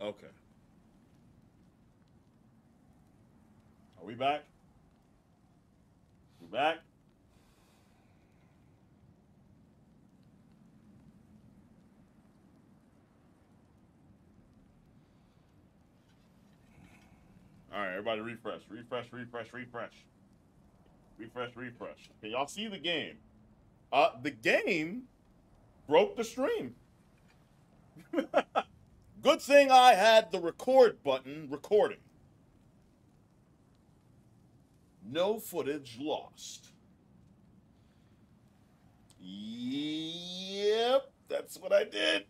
Okay. Are we back? We back? All right, everybody refresh, refresh, refresh, refresh. Refresh, refresh. Can y'all see the game? Uh, the game broke the stream. Good thing I had the record button recording. No footage lost. Yep, that's what I did.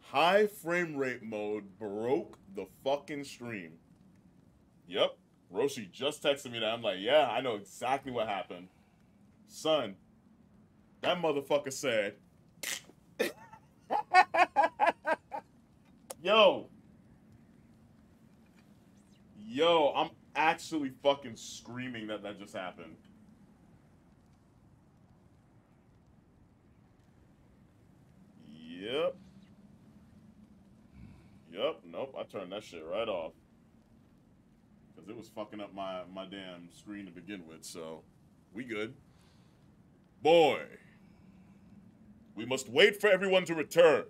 High frame rate mode broke the fucking stream. Yep. Roshi just texted me that. I'm like, yeah, I know exactly what happened. Son, that motherfucker said, Yo. Yo, I'm actually fucking screaming that that just happened. Yep. Yep, nope, I turned that shit right off. Because it was fucking up my, my damn screen to begin with, so we good. Boy. We must wait for everyone to return.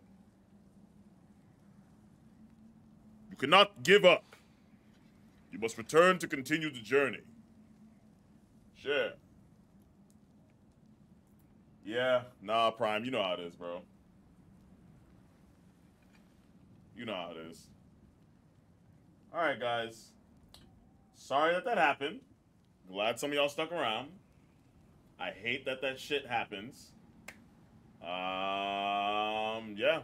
You cannot give up. You must return to continue the journey. Sure. Yeah, nah, Prime, you know how it is, bro. You know how it is. All right, guys. Sorry that that happened. Glad some of y'all stuck around. I hate that that shit happens. Um, yeah.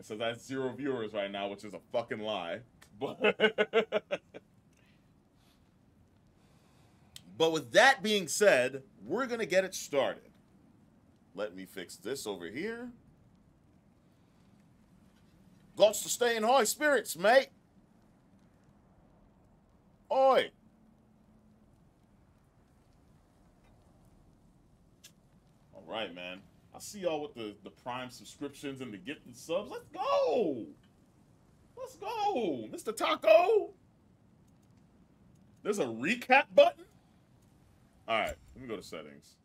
It says I have zero viewers right now, which is a fucking lie. But, but with that being said, we're going to get it started. Let me fix this over here. Gots to stay in high spirits, mate. Oi. All right, man. I see y'all with the, the prime subscriptions and the gifted subs. Let's go. Let's go. Mr. Taco. There's a recap button? All right, let me go to settings.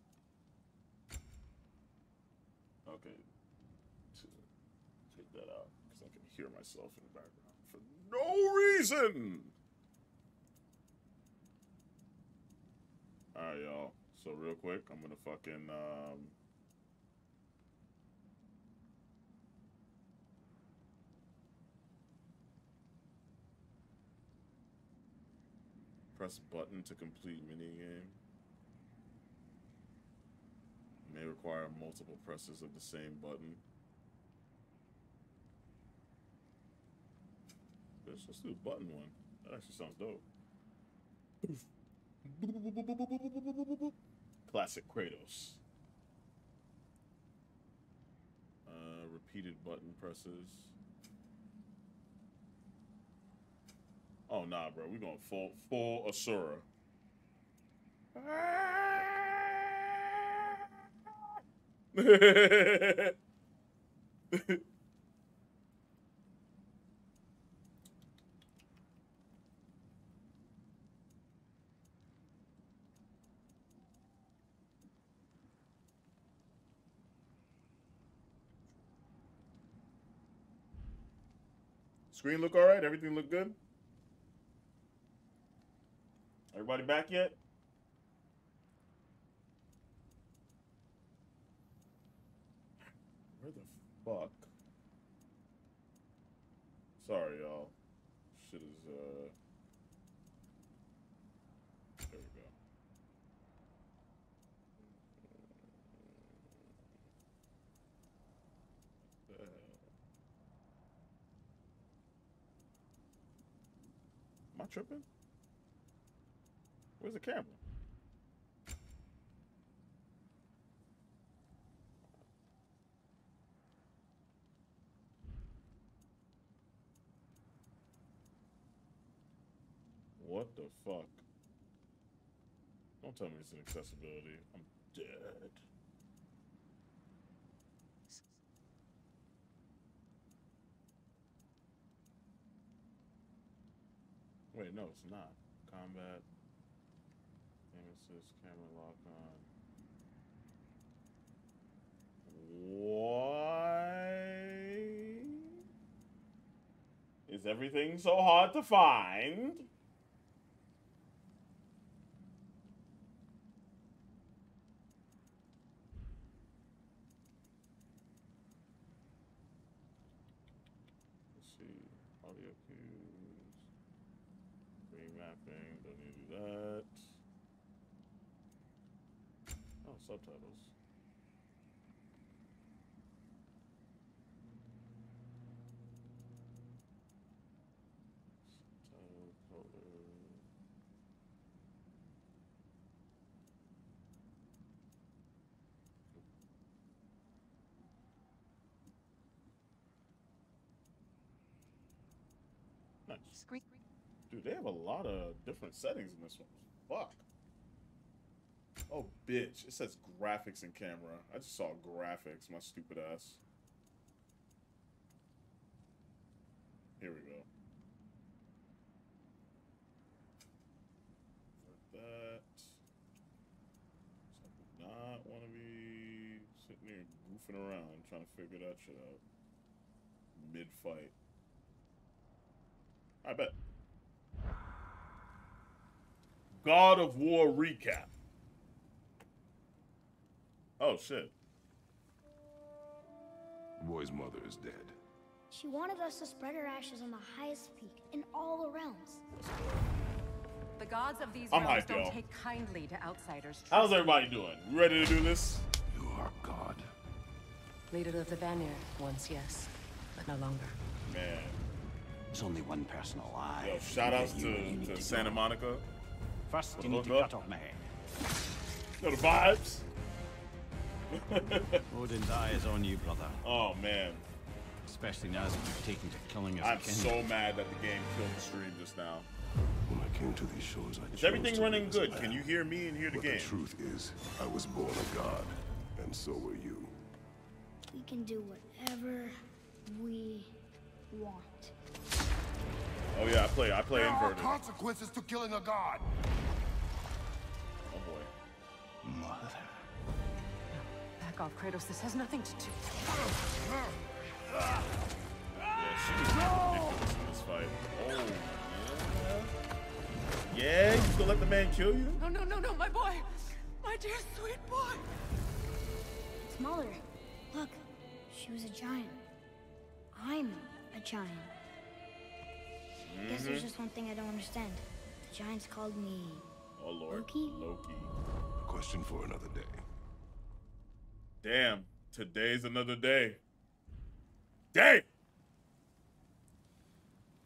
Okay. Take that out because I can hear myself in the background for no reason. All right, y'all. So real quick, I'm gonna fucking um. Press button to complete minigame. May require multiple presses of the same button. Let's just do button one. That actually sounds dope. Classic Kratos. Uh, repeated button presses. Oh nah, bro. We're going full full Asura. Screen look all right? Everything look good? Everybody back yet? Where the fuck? Sorry, y'all. Shit is, uh... There we go. What the hell? Am I tripping? Where's the camera? What the fuck? Don't tell me it's an accessibility. I'm dead. No, it's not. Combat. Aim assist, camera lock on. Why is everything so hard to find? Let's see. Audio cues. Remapping. Don't need to do that. Oh, subtitles. Subtitle color. Nice. Screen. Dude, they have a lot of different settings in this one. Fuck. Oh, bitch. It says graphics and camera. I just saw graphics, my stupid ass. Here we go. For that. So I do not want to be sitting here goofing around trying to figure that shit out. Mid fight. I bet. God of War recap. Oh shit. The boy's mother is dead. She wanted us to spread her ashes on the highest peak in all the realms. The gods of these I'm realms hyped, don't take kindly to outsiders. How's everybody doing? Ready to do this? You are God. Leader of the Vanir, once yes, but no longer. Man. There's only one person alive. Yo, shout can outs get you where you to, to to Santa go. Monica. First, you need to about- cut off my head. Know the vibes. Odin's eye is on you, brother. oh man. Especially now that you've taken to killing us I'm again. so mad that the game killed the stream just now. When I came to these shores, I Is everything running live as a good? man. Can you hear me and hear the But game? the truth is, I was born a god, and so were you. We can do whatever we want. Oh yeah, I play I play There are consequences to killing a god. Oh boy. Mother. Back off, Kratos. This has nothing to do. Yeah, she was ridiculous in this fight. Oh yeah. Yeah, you still let the man kill you? No, no, no, no, my boy! My dear sweet boy! Smaller. Look, she was a giant. I'm a giant. Guess there's mm-hmm. just one thing I don't understand. The giants called me. Oh lord. Loki? Loki. A question for another day. Damn, today's another day. Damn!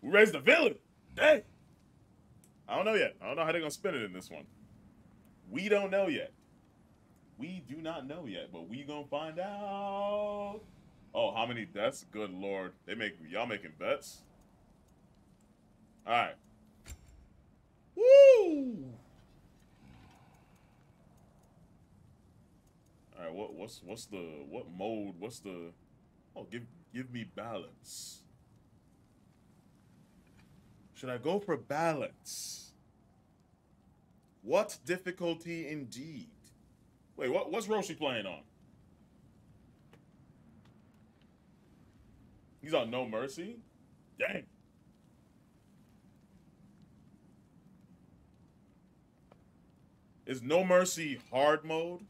We raised the villain. Damn! I don't know yet. I don't know how they're gonna spin it in this one. We don't know yet. We do not know yet, but we gonna find out. Oh, how many deaths? Good lord. They make y'all making bets? Alright. Woo! All right, what what's what's the what mode? What's the Oh, give give me balance. Should I go for balance? What difficulty indeed? Wait, what what's Roshi playing on? He's on No Mercy? Dang. Is No Mercy hard mode?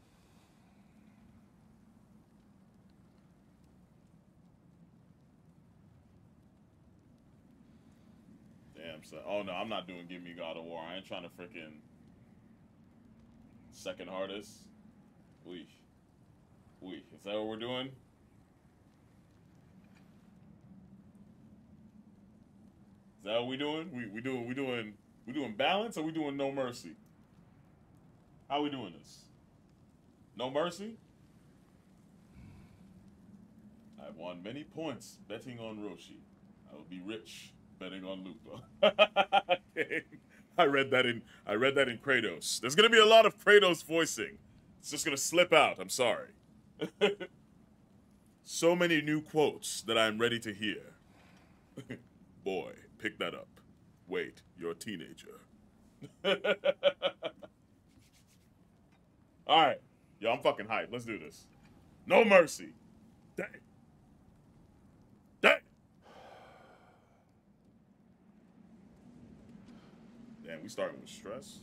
Damn, son. Oh no, I'm not doing Give Me God of War. I ain't trying to freaking second hardest. We, we. Is that what we're doing? Is that what we doing? We we doing we doing we doing balance or we doing no mercy? How we doing this? No mercy? I've won many points betting on Roshi. I will be rich betting on Lupa. I read that in I read that in Kratos. There's gonna be a lot of Kratos voicing. It's just gonna slip out. I'm sorry. so many new quotes that I'm ready to hear. Boy, pick that up. Wait, you're a teenager. All right, yo, I'm fucking hyped. Let's do this. No mercy. Dang. Dang. Damn, we starting with stress.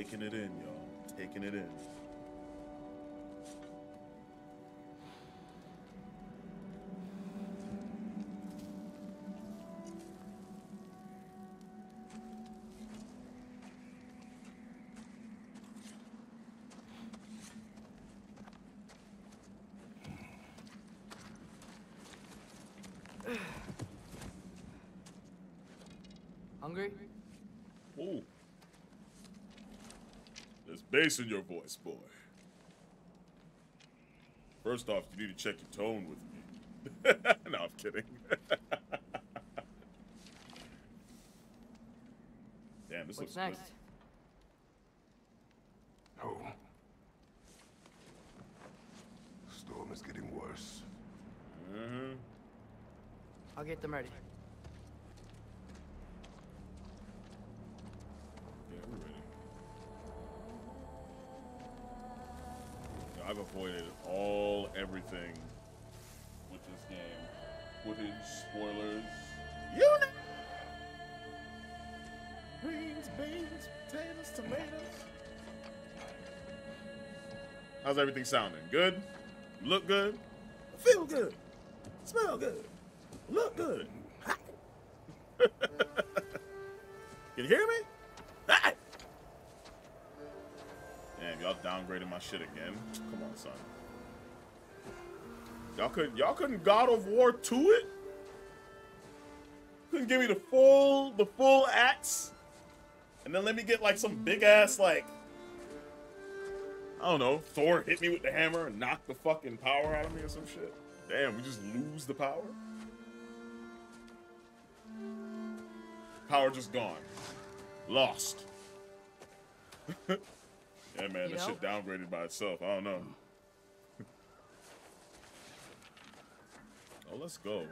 Taking it in, y'all. Taking it in. Hungry? Ooh. There's bass in your voice, boy. First off, you need to check your tone with me. no, I'm kidding. Damn, this looks What's next? No. Storm is getting worse. Mm-hmm. I'll get them ready. Beans, potatoes, tomatoes. How's everything sounding? Good? Look good? Feel good? Smell good? Look good? Can you hear me? Damn, y'all downgraded my shit again. Come on, son. Y'all couldn't y'all couldn't God of War to it? Couldn't give me the full the full axe? And then let me get like some big ass like I don't know, Thor hit me with the hammer and knock the fucking power out of me or some shit. Damn, we just lose the power? Power just gone. Lost. yeah, man, You that know? shit downgraded by itself. I don't know. oh, let's go.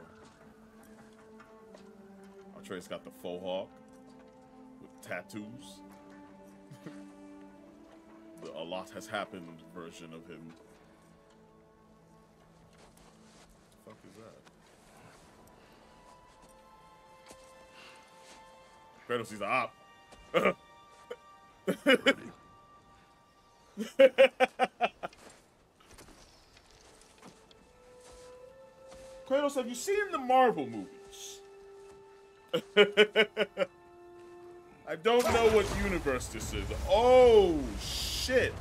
Atreus got the faux hawk tattoos. the a lot has happened version of him. The fuck is that? Kratos, he's a op. Kratos, have you seen the Marvel movies? I don't know what universe this is. Oh, shit.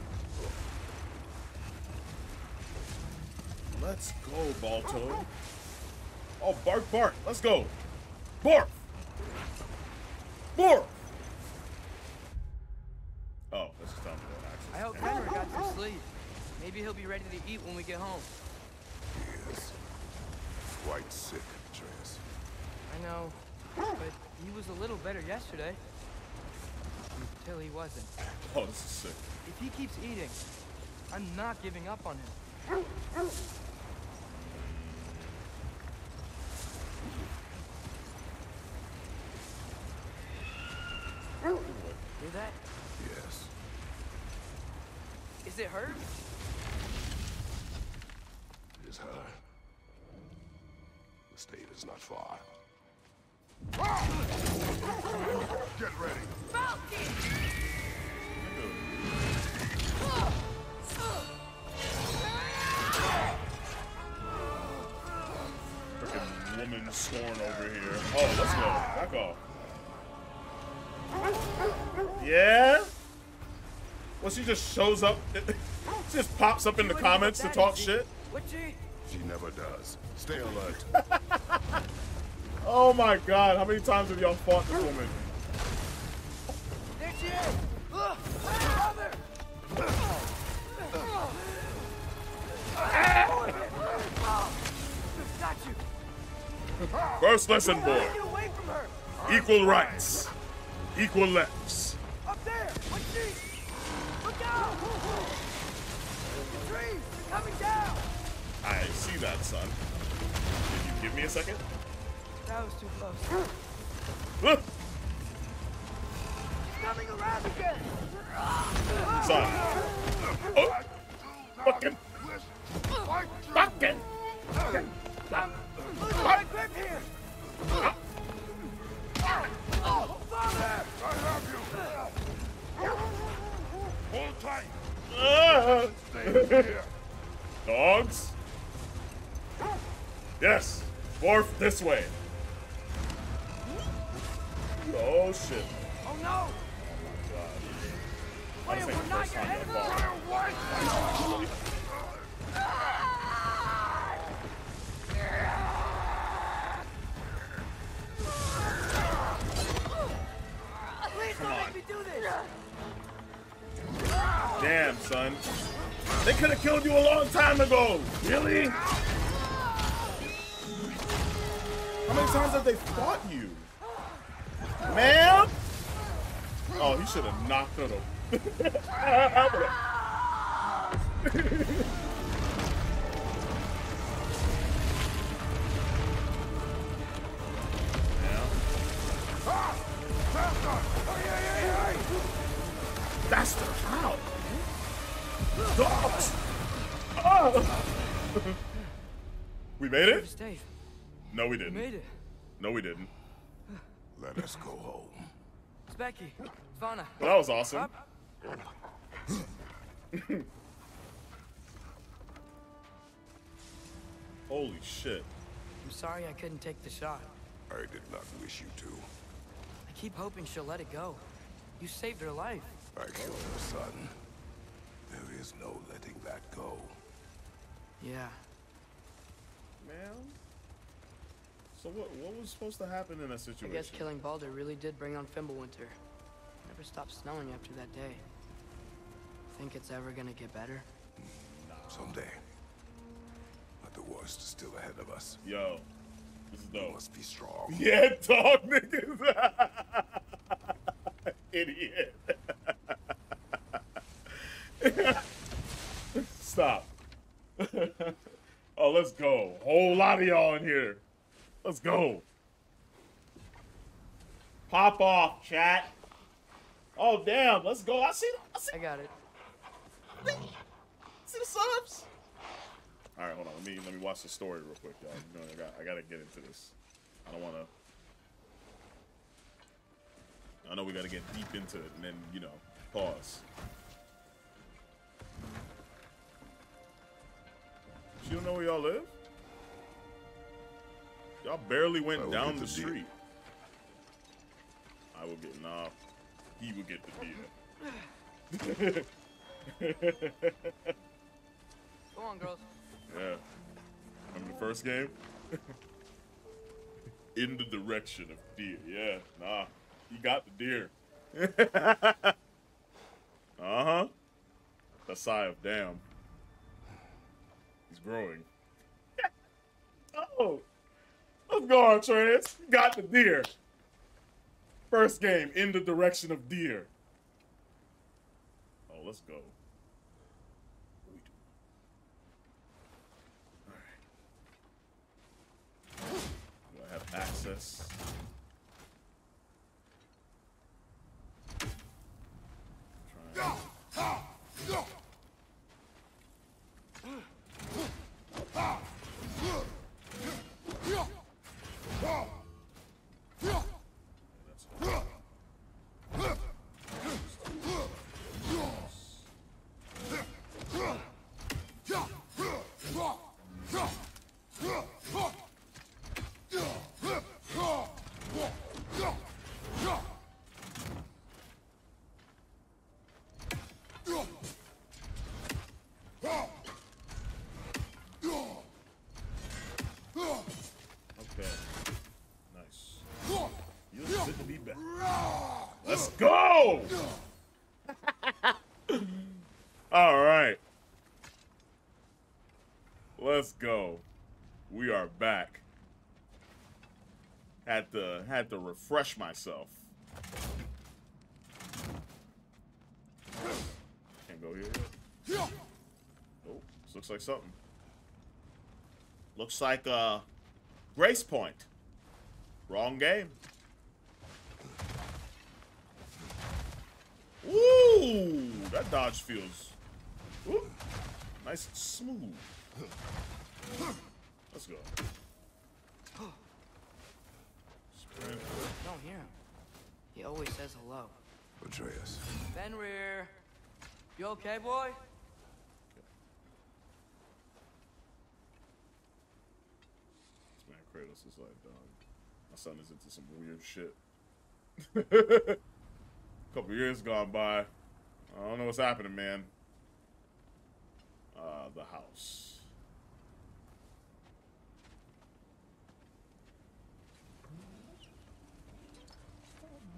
Let's go, Balto. Oh, bark, bark. Let's go. Bark. Bark. Oh, that's just time for an. I hope Henry got some sleep. Maybe he'll be ready to eat when we get home. He is quite sick, Atreus. I know, but he was a little better yesterday. Until he wasn't. Oh, this is sick. If he keeps eating, I'm not giving up on him. Oh, hear that? Yes. Is it hurt? Scorn over here. Oh, let's go. Back off. Yeah? Well, she just shows up. she just pops up in the comments to talk shit. She? She never does. Stay alert. Oh my god, how many times have y'all fought this woman? There she is. First lesson, boy. Get away from her. Equal rights. Equal lefts. Up there. Look out. The trees. They're coming down. I see that, son. Did you give me a second? That was too close. Look, coming around again. son. Oh, fucking, fucking. Losing Dogs? Yes. Morph this way. Oh shit. Oh no. Oh, I Wait, we're not your head. Damn, son. They could have killed you a long time ago. Really? How many times have they fought you? Ma'am? Oh, he should have knocked her. the- That's the how. Dogs. Ah! Oh. we made it? Dave. No, we We didn't. made it. No, we didn't. Let us go home. It's Becky. Fauna. But that was awesome. Holy shit. I'm sorry I couldn't take the shot. I did not wish you to. I keep hoping she'll let it go. You saved her life. I killed her son. There is no letting that go. Yeah. Man. So what what was supposed to happen in that situation? I guess killing Baldur really did bring on Fimbulwinter. Never stopped snowing after that day. Think it's ever gonna get better? Someday. But the worst is still ahead of us. Yo. This is We dope. must be strong. Yeah, dog niggas. Idiot. Stop. oh, let's go. Whole lot of y'all in here. Let's go. Pop off, chat. Oh damn, let's go. I see. I see, I got it. see the subs. All right, hold on. Let me let me watch the story real quick, y'all. You know, I got I gotta get into this. I don't want to. I know we gotta get deep into it, and then you know, pause. Y'all live. Y'all barely went down the the street. I will get nah. He will get the deer. Go on, girls. Yeah. Remember the first game? In the direction of deer. Yeah, nah. You got the deer. uh huh. The sigh of damn. He's growing. Oh! Let's go, Atreus. You got the deer. First game, in the direction of deer. Oh, let's go. Do I have access? Try- Let's go! All right. Let's go. We are back. Had to to refresh myself. Can't go here. Oh, this looks like something. Looks like a Grace Point. Wrong game. Ooh, that dodge feels nice and smooth. Let's go. Sprint. Don't hear him. He always says hello. Atreus. Fenrir. You okay, boy? This man Kratos is like, dog. My son is into some weird shit. A Couple years gone by. I don't know what's happening, man. Uh, the house.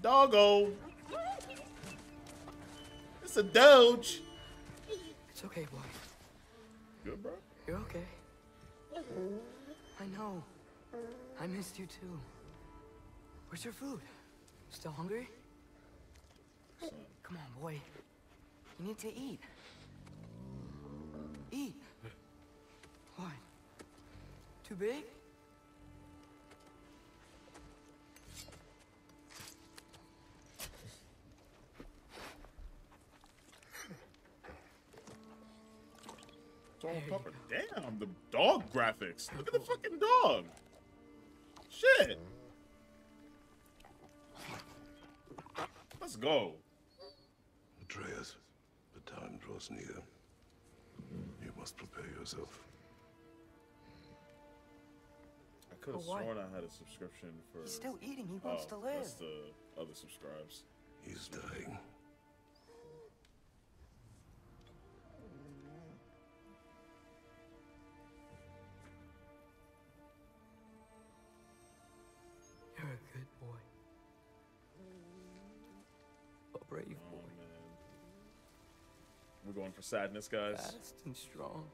Doggo. It's a doge. It's okay, boy. Good, bro. You're okay. I know. I missed you too. Where's your food? Still hungry? Come on, boy. You need to eat. Eat. What? Too big? Dog There you. Damn, the dog graphics. Look at the fucking dog. Shit. Let's go. Atreus, the time draws near. You must prepare yourself. I could have sworn I had a subscription for. He's still eating. He oh, wants to live. That's the other subscribes. He's dying. For sadness, guys. Fast and strong.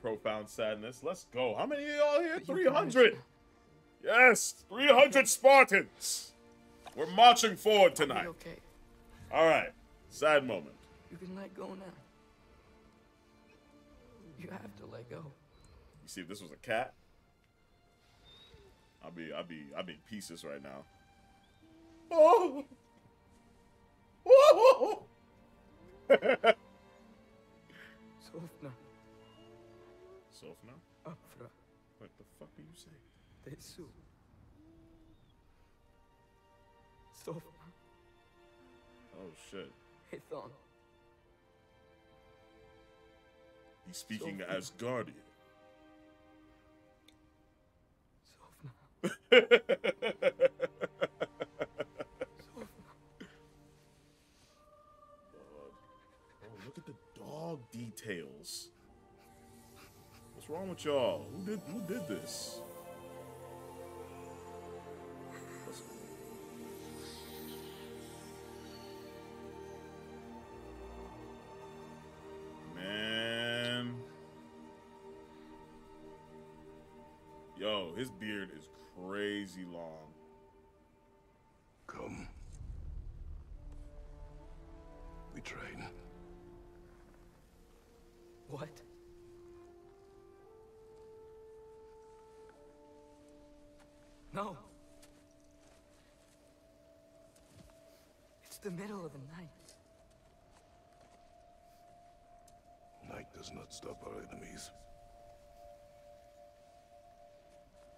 Profound sadness. Let's go. How many of y'all here? 300. guys- Yes, 300 Spartans. We're marching forward tonight. okay. All right. Sad moment. You can let go now. You have to let go. You see, if this was a cat, I'd be, I'd be, I'd be in pieces right now. Oh. Oh. Sofna, Sofna? Afra, What the fuck are you saying? Tesu. Sofna, Oh shit. Hethon. He's speaking Sofna. as guardian. Sofna. What's wrong with y'all? Who did who did this? Man. Yo, his beard is crazy long. Come. We train. No. It's the middle of the night. Night does not stop our enemies.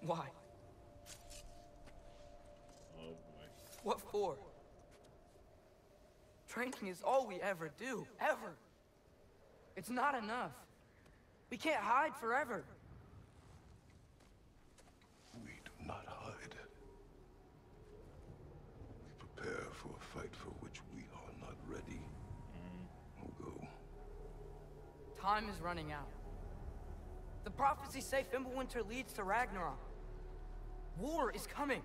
Why? Oh boy. What for? Training is all we ever do, ever. It's not enough. We can't hide forever. We do not hide. We prepare for a fight for which we are not ready. We'll go. Time is running out. The prophecies say Fimbulwinter leads to Ragnarok. War is coming.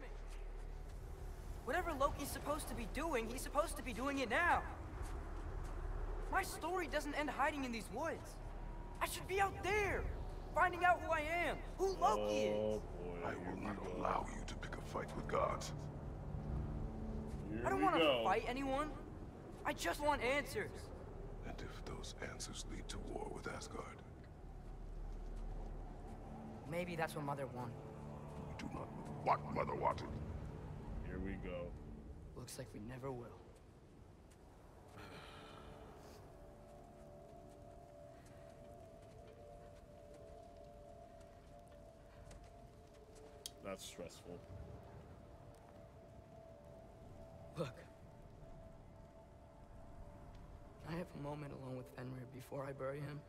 Whatever Loki's supposed to be doing, he's supposed to be doing it now. My story doesn't end hiding in these woods. I should be out there, finding out who I am, who Loki is. Oh boy. I will not allow you to pick a fight with gods. Here I don't want to fight anyone. I just want answers. And if those answers lead to war with Asgard, Maybe that's what Mother wanted. we do not know what Mother wanted. Here we go. Looks like we never will. That's stressful. Look. I have a moment alone with Fenrir before I bury him.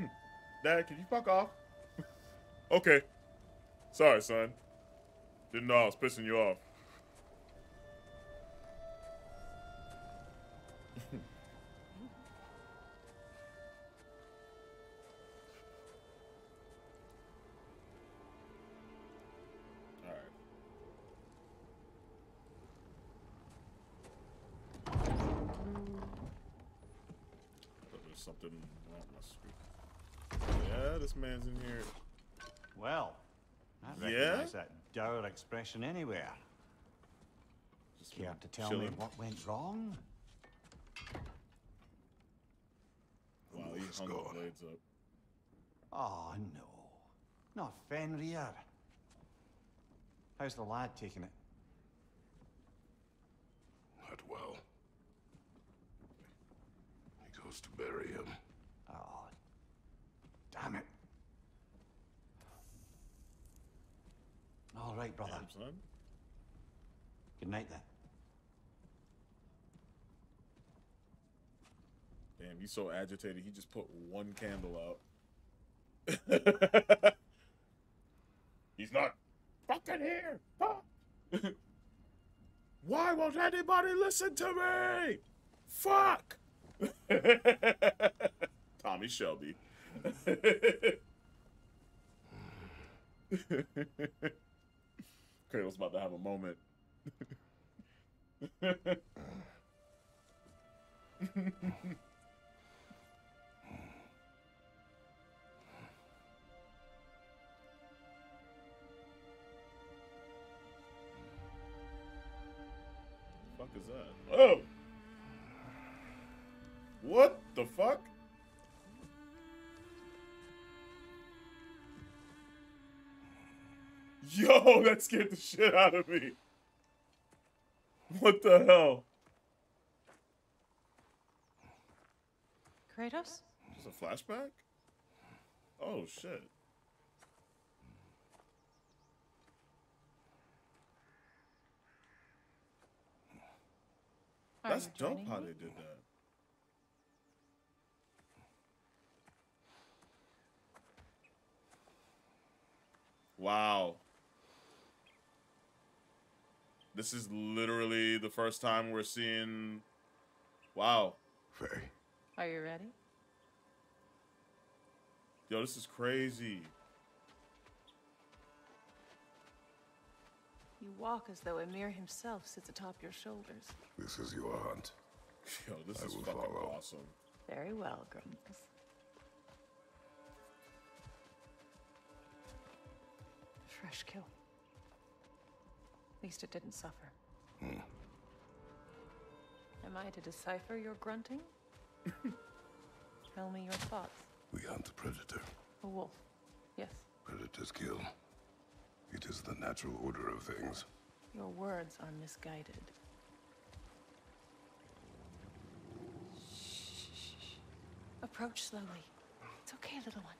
Dad, can you fuck off? okay. Sorry, son. Didn't know I was pissing you off. Expression anywhere. Just Care to tell me what went wrong? Wow, he hung the gone. blades up. Oh, no. Not Fenrir. How's the lad taking it? Not well. He goes to bury him. Oh, damn it. All right, brother. Good night then. Damn, he's so agitated. He just put one candle out. he's not fucking here. Fuck. Why won't anybody listen to me? Fuck. Tommy Shelby. Kratos about to have a moment. fuck is that? Oh! Yo, that scared the shit out of me. What the hell? Kratos? Is a flashback? Oh shit. Are That's dope how they did that. Wow. This is literally the first time we're seeing. Wow. Faye, Are you ready? Yo, this is crazy. You walk as though Ymir himself sits atop your shoulders. this is your hunt. Yo, this I is will fucking follow. awesome. Very well, Grumbles. Fresh kill. At least it didn't suffer. Hmm. Am I to decipher your grunting? Tell me your thoughts. We hunt a predator. A wolf. Yes. Predators kill. It is the natural order of things. Your words are misguided. Shh. Approach slowly. It's okay, little one.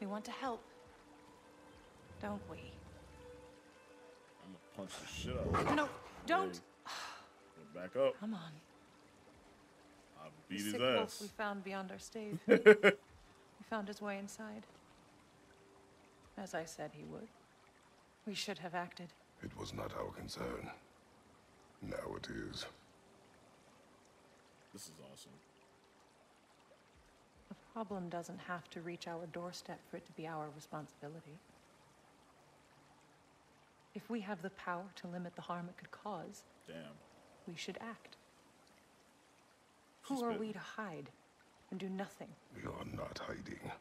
We want to help. Don't we? I'm gonna punch the shit out of him. No, don't. Get Back up. Come on. I The beat his sick wolf we found beyond our stave. he found his way inside. As I said he would. We should have acted. It was not our concern. Now it is. This is awesome. The problem doesn't have to reach our doorstep for it to be our responsibility. If we have the power to limit the harm it could cause, Damn. we should act. She's Who are been- we to hide and do nothing? We are not hiding.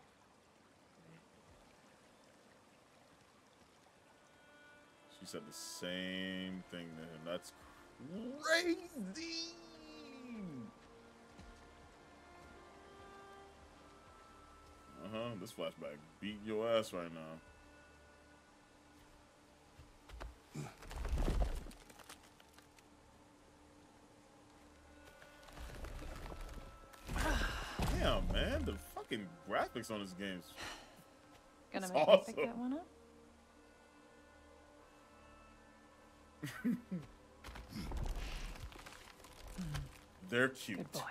She said the same thing to him. That's crazy. Uh huh. This flashback beat your ass right now. Damn, man, the fucking graphics on this game's Gonna That's make me pick that one up? they're cute. Good boy.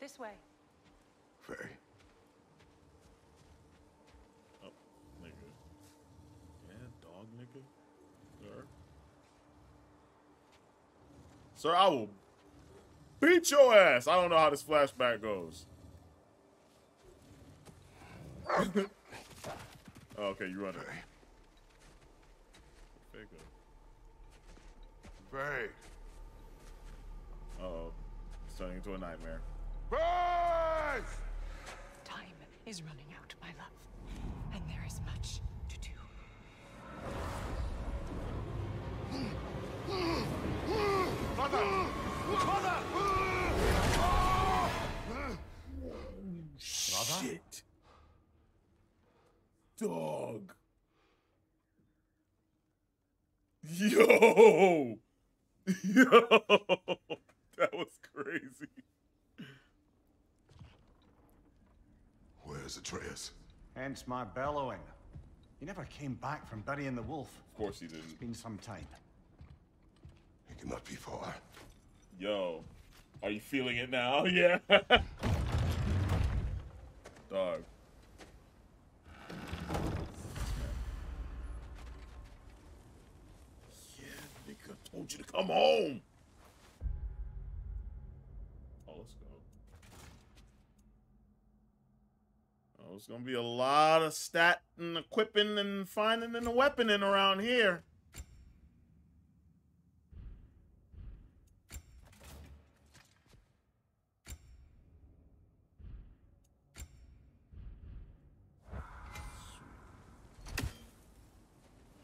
This way. Faye, Oh, nigga. Yeah, dog nigga. Sir. Sir, I will beat your ass. I don't know how this flashback goes. Oh, okay, you run it. Faye, good. Faye, Uh-oh. It's turning into a nightmare. Faye! Time is running out, my love. And there is much to do. Shit. Dog. Yo. Yo. That was crazy. Where's Atreus? Hence my bellowing. He never came back from burying the wolf. Of course he didn't. It's Been some time. He cannot be far. Yo. Are you feeling it now? Yeah. Dog. Yeah, told you to come home. Oh, let's go. Oh, it's gonna be a lot of stat and equipping and finding and weaponing around here.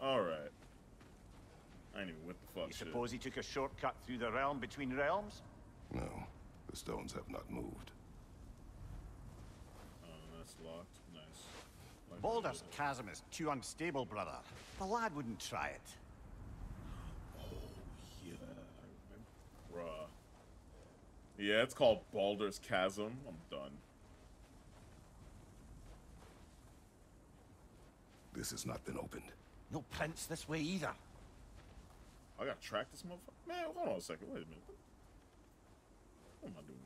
All right. I ain't even with the fuck You shit. suppose he took a shortcut through the realm between realms? No, the stones have not moved. Oh, that's locked. Nice. Like- Baldur's Chasm is too unstable, brother. The lad wouldn't try it. Oh, Yeah, I remember. Bruh. Yeah, it's called Baldur's Chasm. I'm done. This has not been opened. No prints this way either. I gotta track this motherfucker. Man, hold on a second. Wait a minute. What am I doing?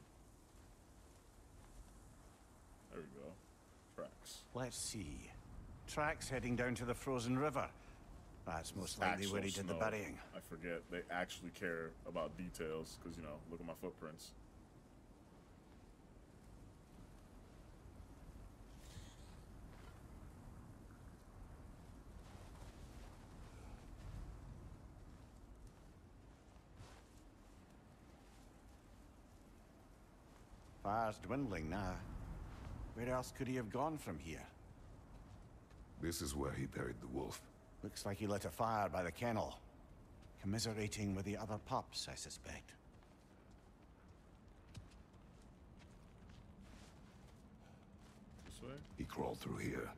There we go. Tracks. Let's see. Tracks heading down to the frozen river. That's most likely where he did the burying. I forget. They actually care about details because, you know, look at my footprints. Fire's dwindling now. Where else could he have gone from here? This is where he buried the wolf. Looks like he lit a fire by the kennel. Commiserating with the other pups, I suspect. This way? He crawled through here.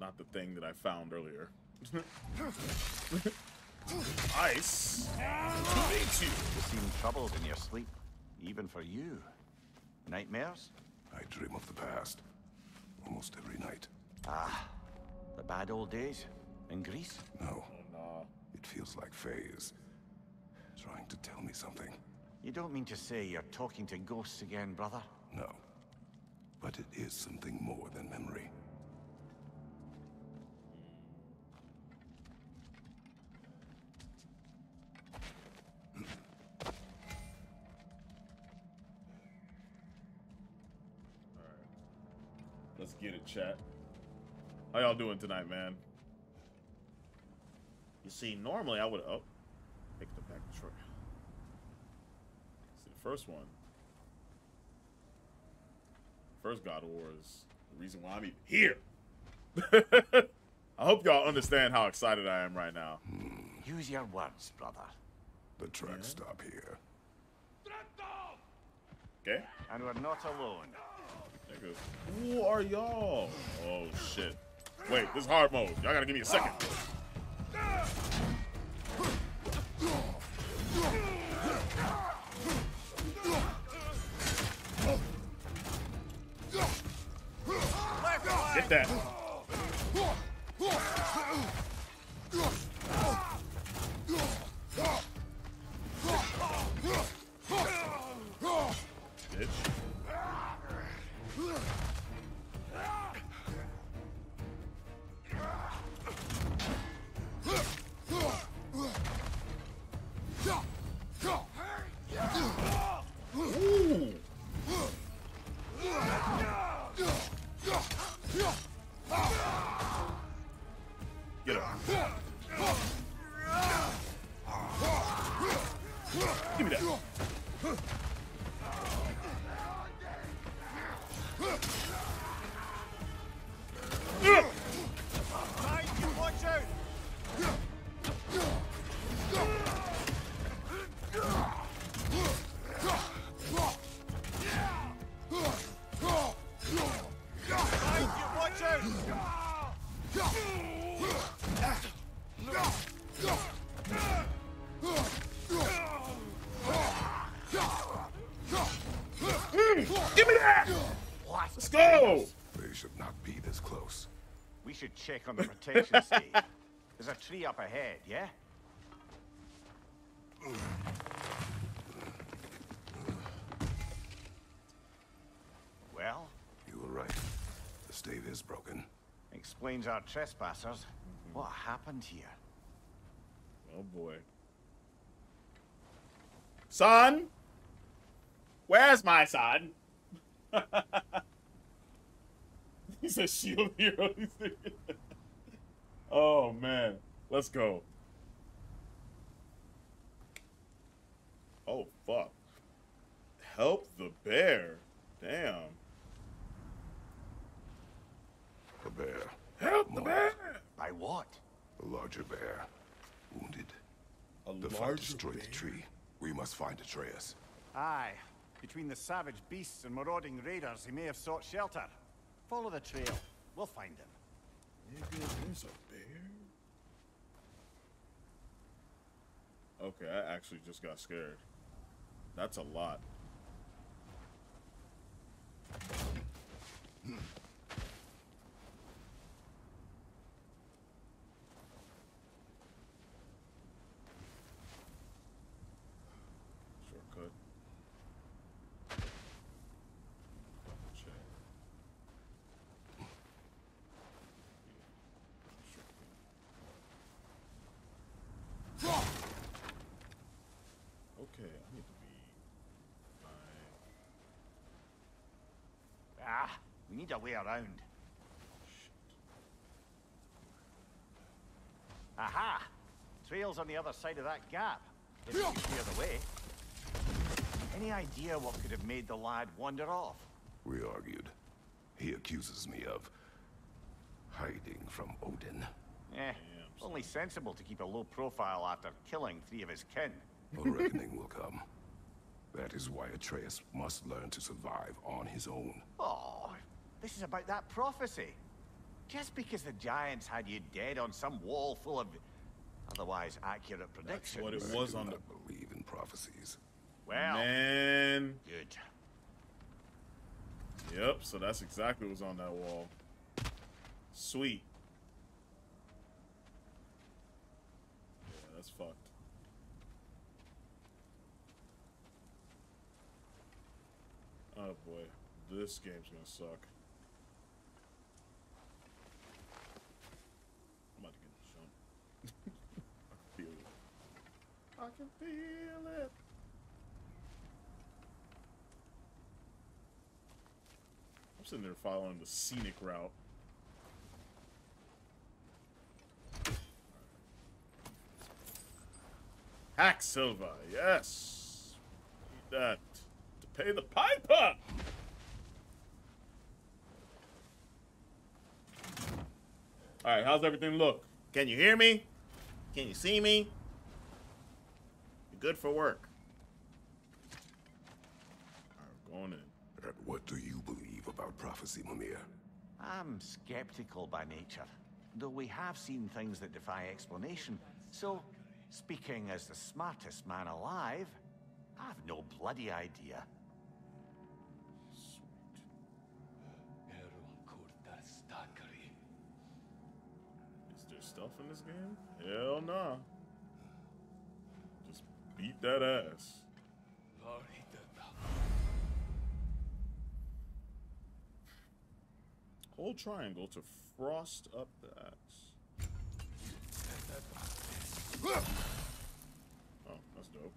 Not the thing that I found earlier. Ice. Beat you. You seem troubled in your sleep, even for you. Nightmares? I dream of the past. Almost every night. Ah, the bad old days in Greece. No, Nah. it feels like Faye is trying to tell me something. You don't mean to say you're talking to ghosts again, brother? No. But it is something more than memory. Get it, chat. How y'all doing tonight, man? You see, normally I would oh, pick the back truck. See the first one. First God of War is the reason why I'm even here. I hope y'all understand how excited I am right now. Use your words, brother. The tracks stop here. Okay? And we're not alone. Nigga, who are y'all? Oh shit. Wait, this is hard mode. Y'all gotta give me a second. Get that. Bitch. Protection stage. There's a tree up ahead, yeah? Well, You were right. The stave is broken. explains our trespassers. What happened here? Oh boy. Son? Where's my son? He's a shield hero. Oh man. Let's go. Oh fuck. Help the bear. Damn. A bear. Help the Mauled. bear. By what? A larger bear. Wounded. A The fight destroyed the tree. We must find Atreus. Aye. Between the savage beasts and marauding raiders, he may have sought shelter. Follow the trail. We'll find him. Nigga, there's a bear? Okay, I actually just got scared. That's a lot. Shortcut. Double check. Okay, I need to be my Ah, we need a way around. Aha! Trail's on the other side of that gap. If you clear the way. Any idea what could have made the lad wander off? We argued. He accuses me of hiding from Odin. Eh, only sensible to keep a low profile after killing three of his kin. A reckoning will come. That is why Atreus must learn to survive on his own. Oh, this is about that prophecy. Just because the giants had you dead on some wall full of otherwise accurate predictions. what it was do on the not believe in prophecies. Well, man. good. Yep, so that's exactly what's on that wall. Sweet. Yeah, that's fucked. Oh boy, this game's gonna suck. I'm about to get jumped. I can feel it. I can feel it. I'm sitting there following the scenic route. Hacksilver, yes. Need that to pay the piper. All right, how's everything look? Can you hear me? Can you see me? You good for work? All right, we're going in. And what do you believe about prophecy, Mimir? I'm skeptical by nature, though we have seen things that defy explanation. So, speaking as the smartest man alive, I've no bloody idea. Is there stuff in this game? Hell nah. Beat that ass. Hold triangle to frost up the axe. Oh, that's dope.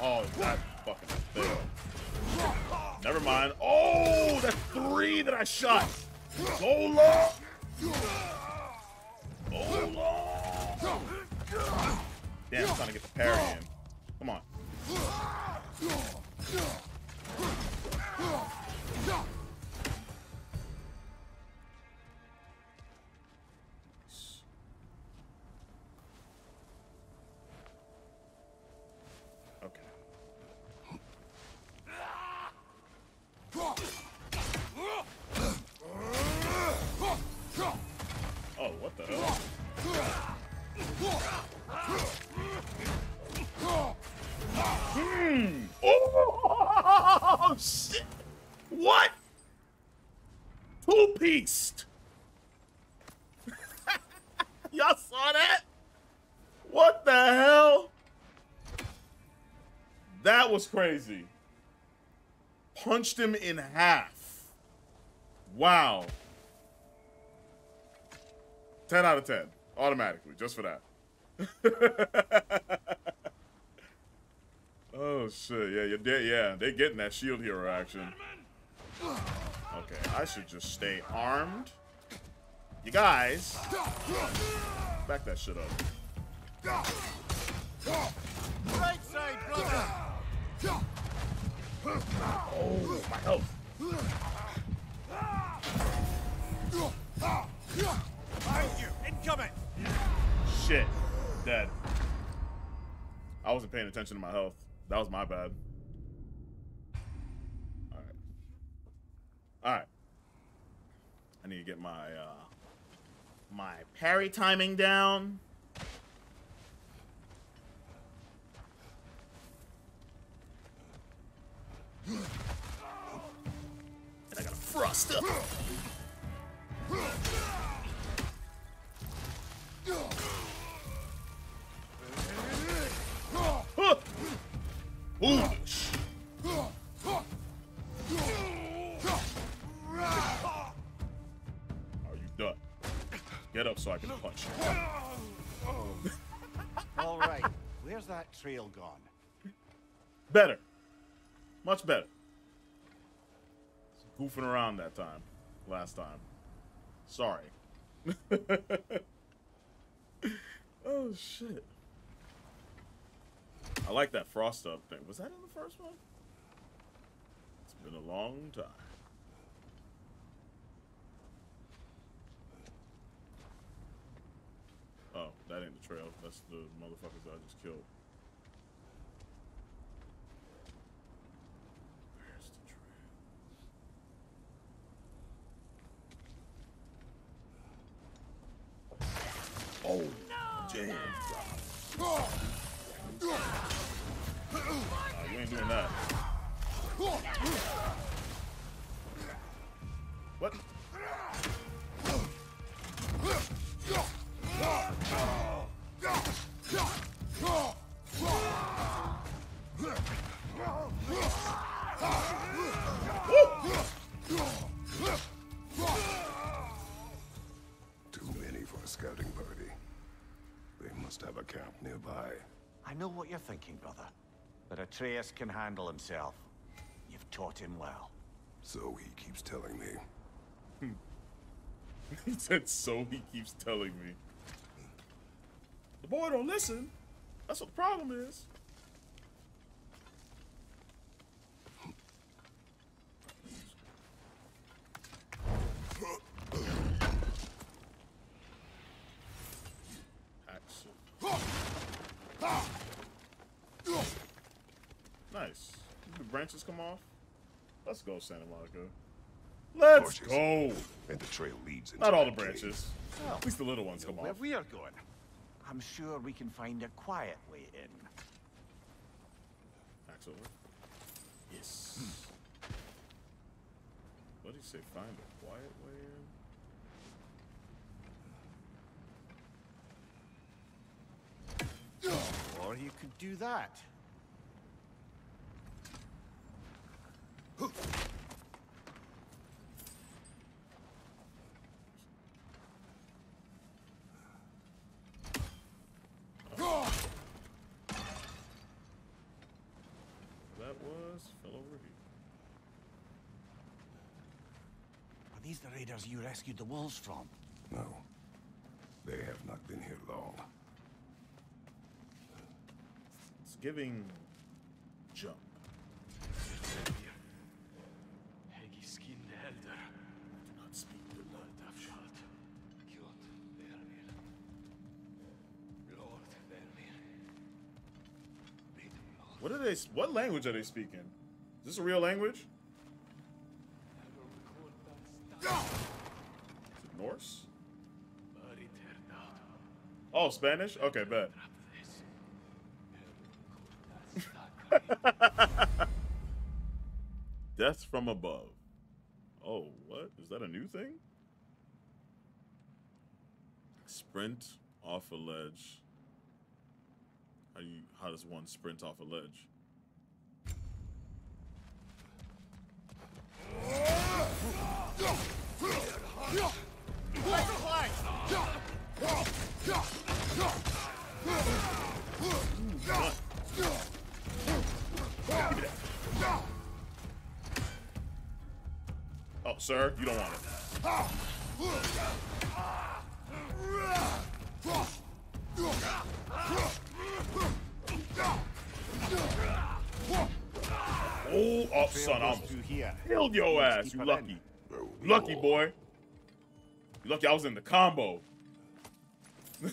Oh, that fucking failed. Never mind. Oh, that's three that I shot. So long. Damn, I'm trying to get the parry in. Come on. Oh, what the hell? Hmm. Oh shit! What? Two pieced. Y'all saw that? What the hell? That was crazy. Punched him in half. Wow. 10 out of 10. Automatically, just for that. oh shit, yeah, you're dead. Yeah, they're getting that shield hero action. Okay, I should just stay armed. You guys, back that shit up. Right side, brother! Oh, my health. Behind you! Incoming! Shit, dead. I wasn't paying attention to my health. That was my bad. All right. All right. I need to get my uh my parry timing down. And I gotta frost up. Huh. Are you done? Get up so I can punch you. All right, where's that trail gone? Better. Much better. Goofing around that time. Last time. Sorry. oh, shit. I like that frost up thing. Was that in the first one? It's been a long time. Oh, that ain't the trail. That's the motherfuckers I just killed. Oh, damn. Oh, you ain't doing that. camp nearby. I know what you're thinking, brother. But Atreus can handle himself. You've taught him well. So he keeps telling me. Hmm. he said, so he keeps telling me. The boy don't listen. That's what the problem is. Branches come off. Let's go, Santa Monica. Let's Torches. go. And the trail leads into Not all the that cave. branches. At least the little ones come Where off. we are going, I'm sure we can find a quiet way in. Axe over. Yes. What did he say? Find a quiet way in? Or you could do that. That was fell over here. Are these the raiders you rescued the wolves from? No. They have not been here long. It's giving jump. Hegiskin the Elder. Do not speak the blood of Shalt. Kjot Vermir. Lord Vermir. Bid Lord. What are they? What language are they speaking? Is this a real language? Is it Norse? Oh, Spanish? Okay, bet. Death from above. Oh, what? Is that a new thing? Sprint off a ledge. How you how does one sprint off a ledge? Oh, sir, you don't want it. Oh, oh, son, I almost through killed your ass. You lucky. lucky, boy. You lucky I was in the combo.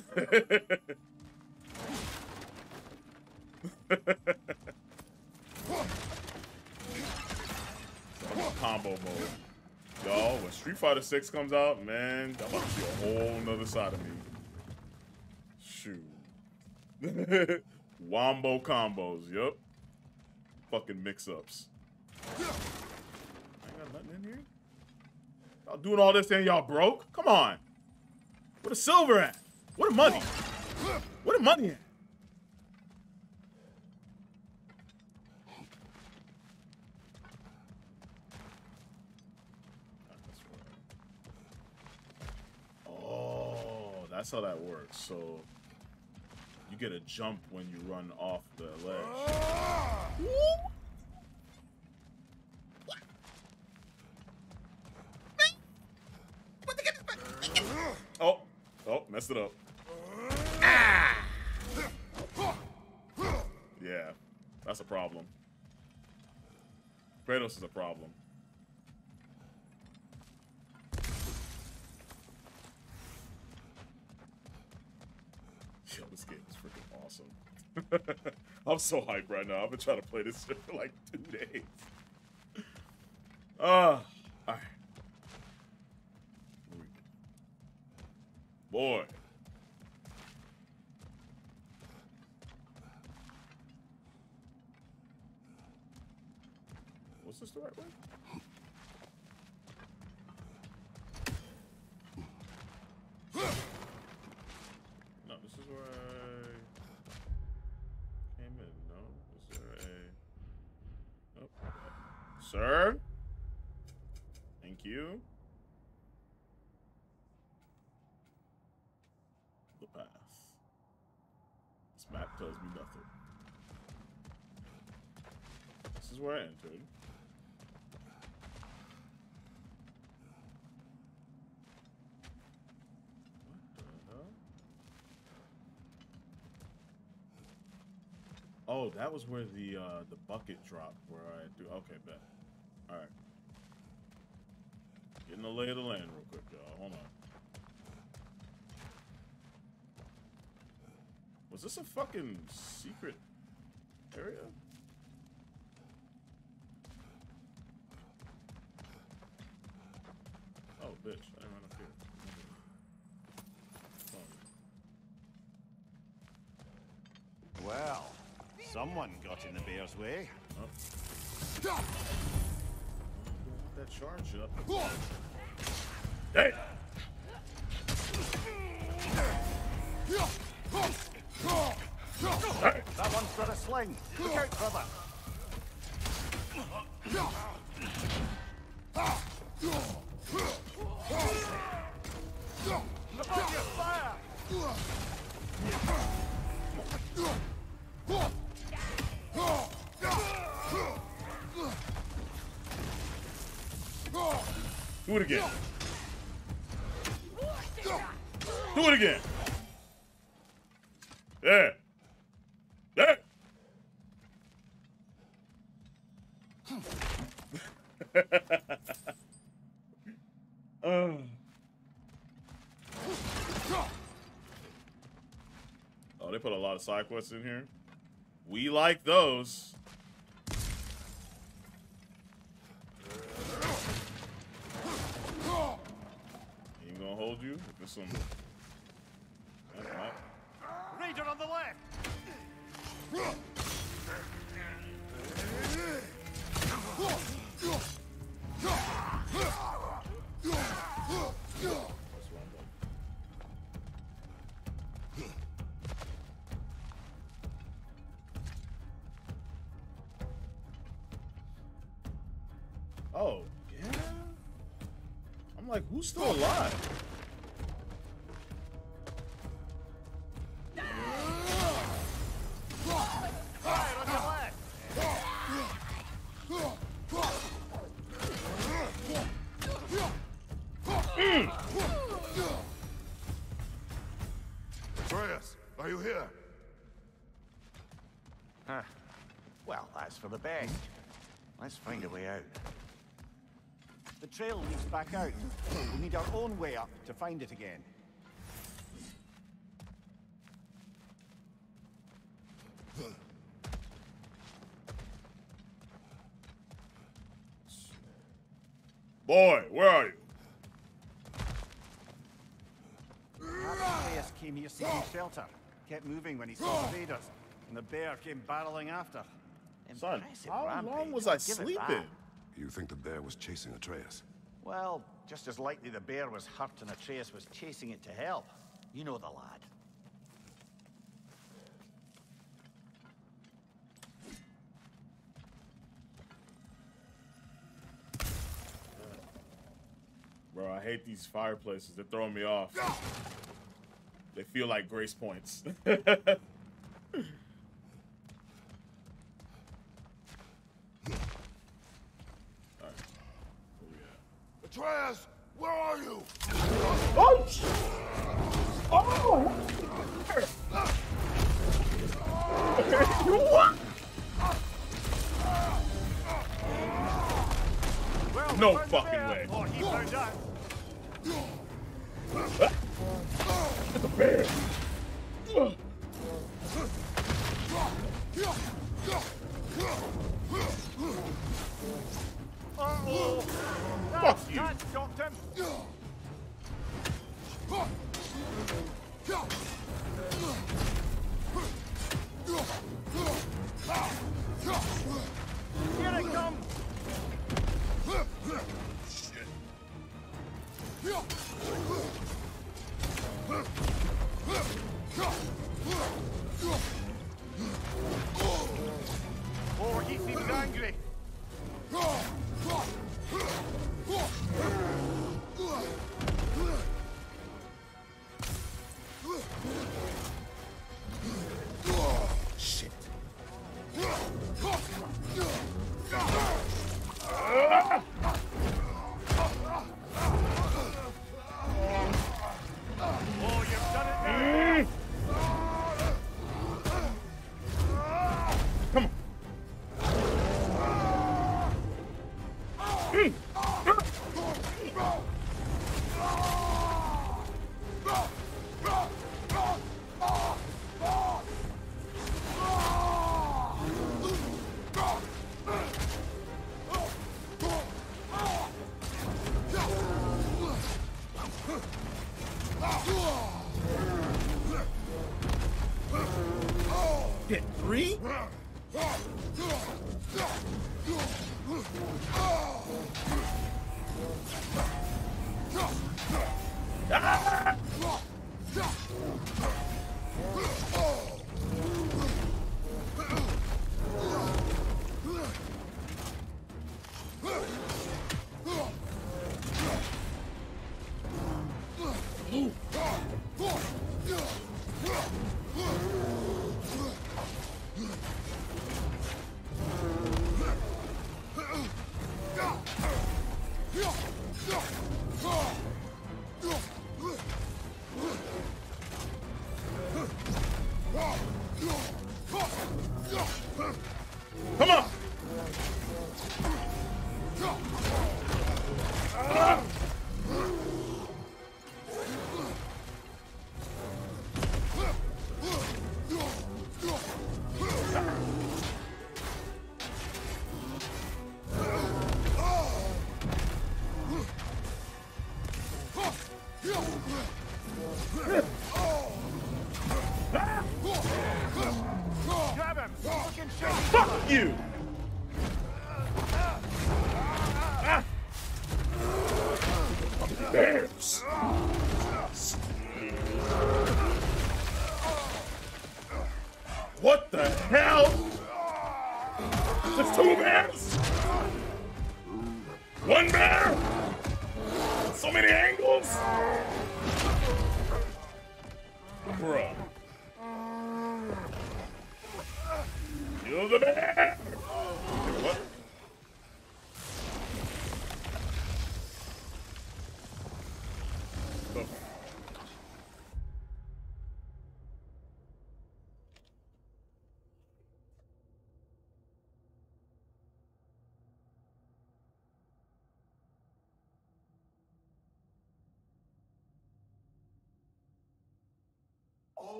combo mode. Y'all, when Street Fighter 6 comes out, man, I'm about to see a whole nother side of me. Shoot. Wombo combos, yep. Fucking mix-ups. I ain't got nothing in here. Y'all doing all this and y'all broke? Come on. Where the silver at? Where the money? Where the money at? Oh, that's how that works. So you get a jump when you run off the ledge. Oh, oh, messed it up. Yeah, that's a problem. Kratos is a problem. Yo, this game is freaking awesome. I'm so hyped right now. I've been trying to play this shit for like two days. Ah, alright. Boy. Was this the right way? No, this is where I came in. No, is there a? Oh, sir. Thank you. The path. This map tells me nothing. This is where I entered. Oh, that was where the uh, the bucket dropped. Where I do. Okay, bet. All right. Getting the lay of the land real quick, y'all. Hold on. Was this a fucking secret area? Oh, bitch. I didn't run up here. Oh. Well, someone got in the bear's way. That charge up. Hey! That one's got a sling. Look out, brother. Above your fire! Do it again. Do it again. There. There. oh. Oh, they put a lot of side quests in here. We like those. Ain't gonna hold you if some. Raider on the left! that's wrong button. Oh? I'm like, who's still alive? Fire on your left! Atreus, are you here? Huh. Well, that's for the best. Let's find a way out. The trail leads back out. We need our own way up to find it again. Boy, where are you? Atreus came here seeking shelter. Kept moving when he saw the raiders, and the bear came barreling after. Son, Impressive how rampage, long was I'll give sleeping? That. You think the bear was chasing Atreus? Well, just as likely the bear was hurt and Atreus was chasing it to help. You know the lad. Bro, I hate these fireplaces. They're throwing me off. They feel like grace points. Alright. Where we at? Atreus, where are you? Oh! Oh! what? Well, No we found the fucking way. Or he found out. The bear. Fuck you.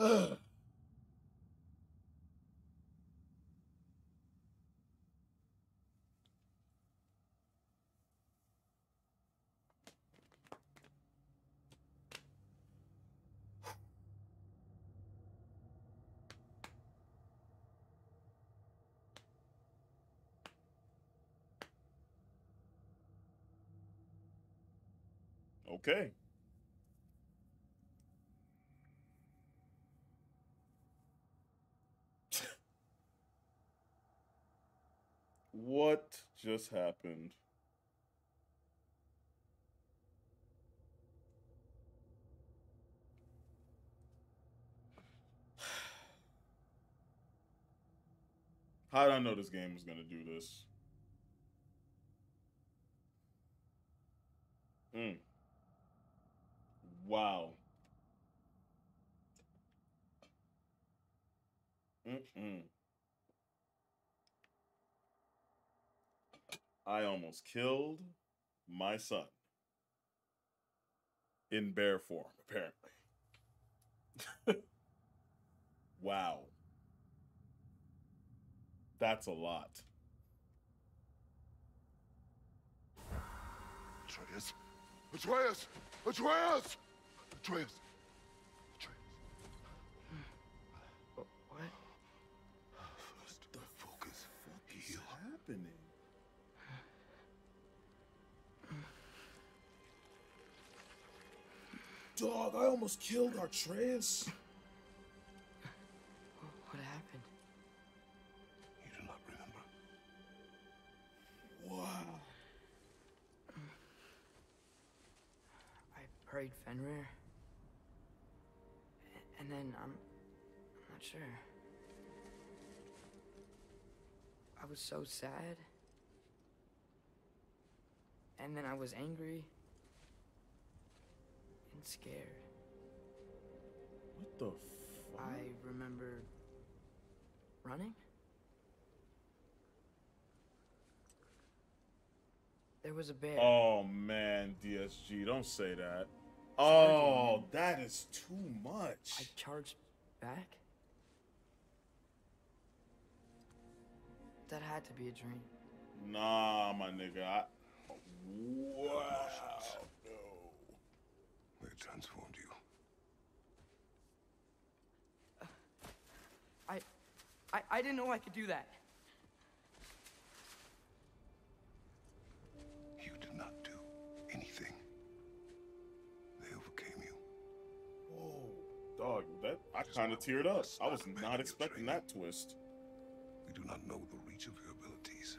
Okay. What just happened? How did I know this game was gonna do this? Mm. Wow. Mm-mm. I almost killed my son in bear form, apparently. wow. That's a lot. Atreus! Atreus! Atreus! Atreus! Dog, I almost killed Atreus. What happened? You do not remember. Wow. I prayed Fenrir. And then I'm, I'm not sure. I was so sad. And then I was angry. And scared. What the fuck? I remember running. There was a bear. Oh man, DSG, don't say that. Oh, that is too much. I charged back. That had to be a dream. Nah, my nigga. I... Wow. No. They transformed you. I, I, I didn't know I could do that. You did not do anything. They overcame you. Whoa, dog, that I kind of teared up. I was not expecting that twist. We do not know the reach of your abilities.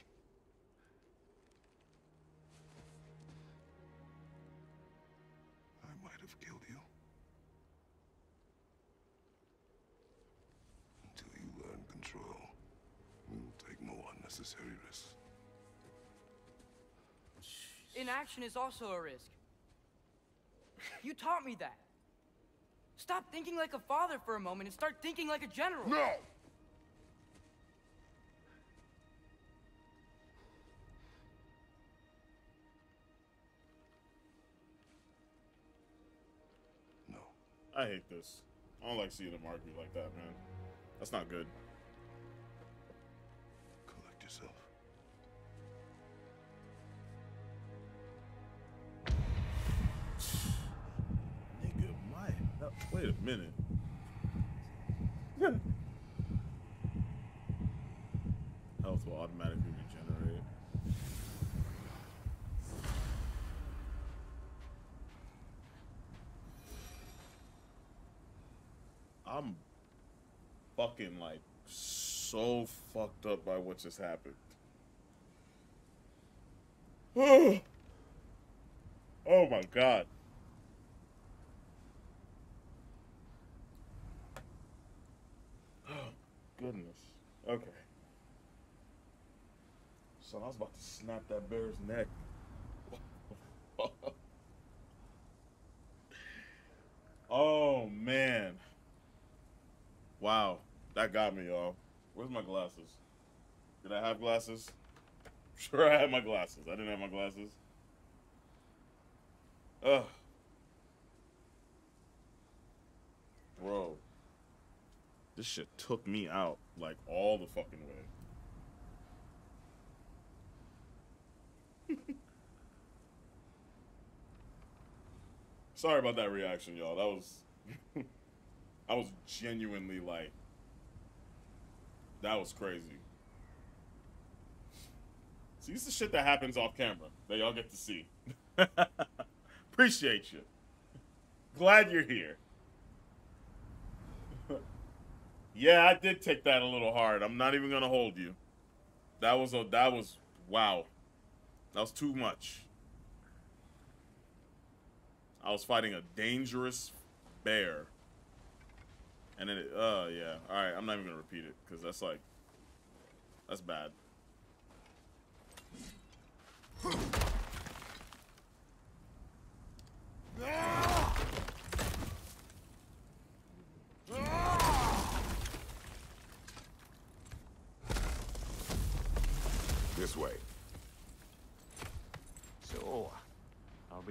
Inaction is also a risk. You taught me that. Stop thinking like a father for a moment and start thinking like a general. No! No. I hate this. I don't like seeing them argue like that, man. That's not good. Collect yourself. Wait a minute. Health will automatically regenerate. I'm fucking like so fucked up by what just happened. oh my god. Goodness. Okay. So I was about to snap that bear's neck. oh man. Wow. That got me, y'all. Where's my glasses? Did I have glasses? Sure, I had my glasses. I didn't have my glasses. Ugh. Bro. This shit took me out like all the fucking way. Sorry about that reaction, y'all. That was I was genuinely like that was crazy. See, this is shit that happens off camera that y'all get to see. Appreciate you. Glad you're here. Yeah, I did take that a little hard. I'm not even gonna hold you. That was a that was wow. That was too much. I was fighting a dangerous bear. And then it, uh yeah. Alright, I'm not even gonna repeat it, because that's like that's bad. This way. So, are we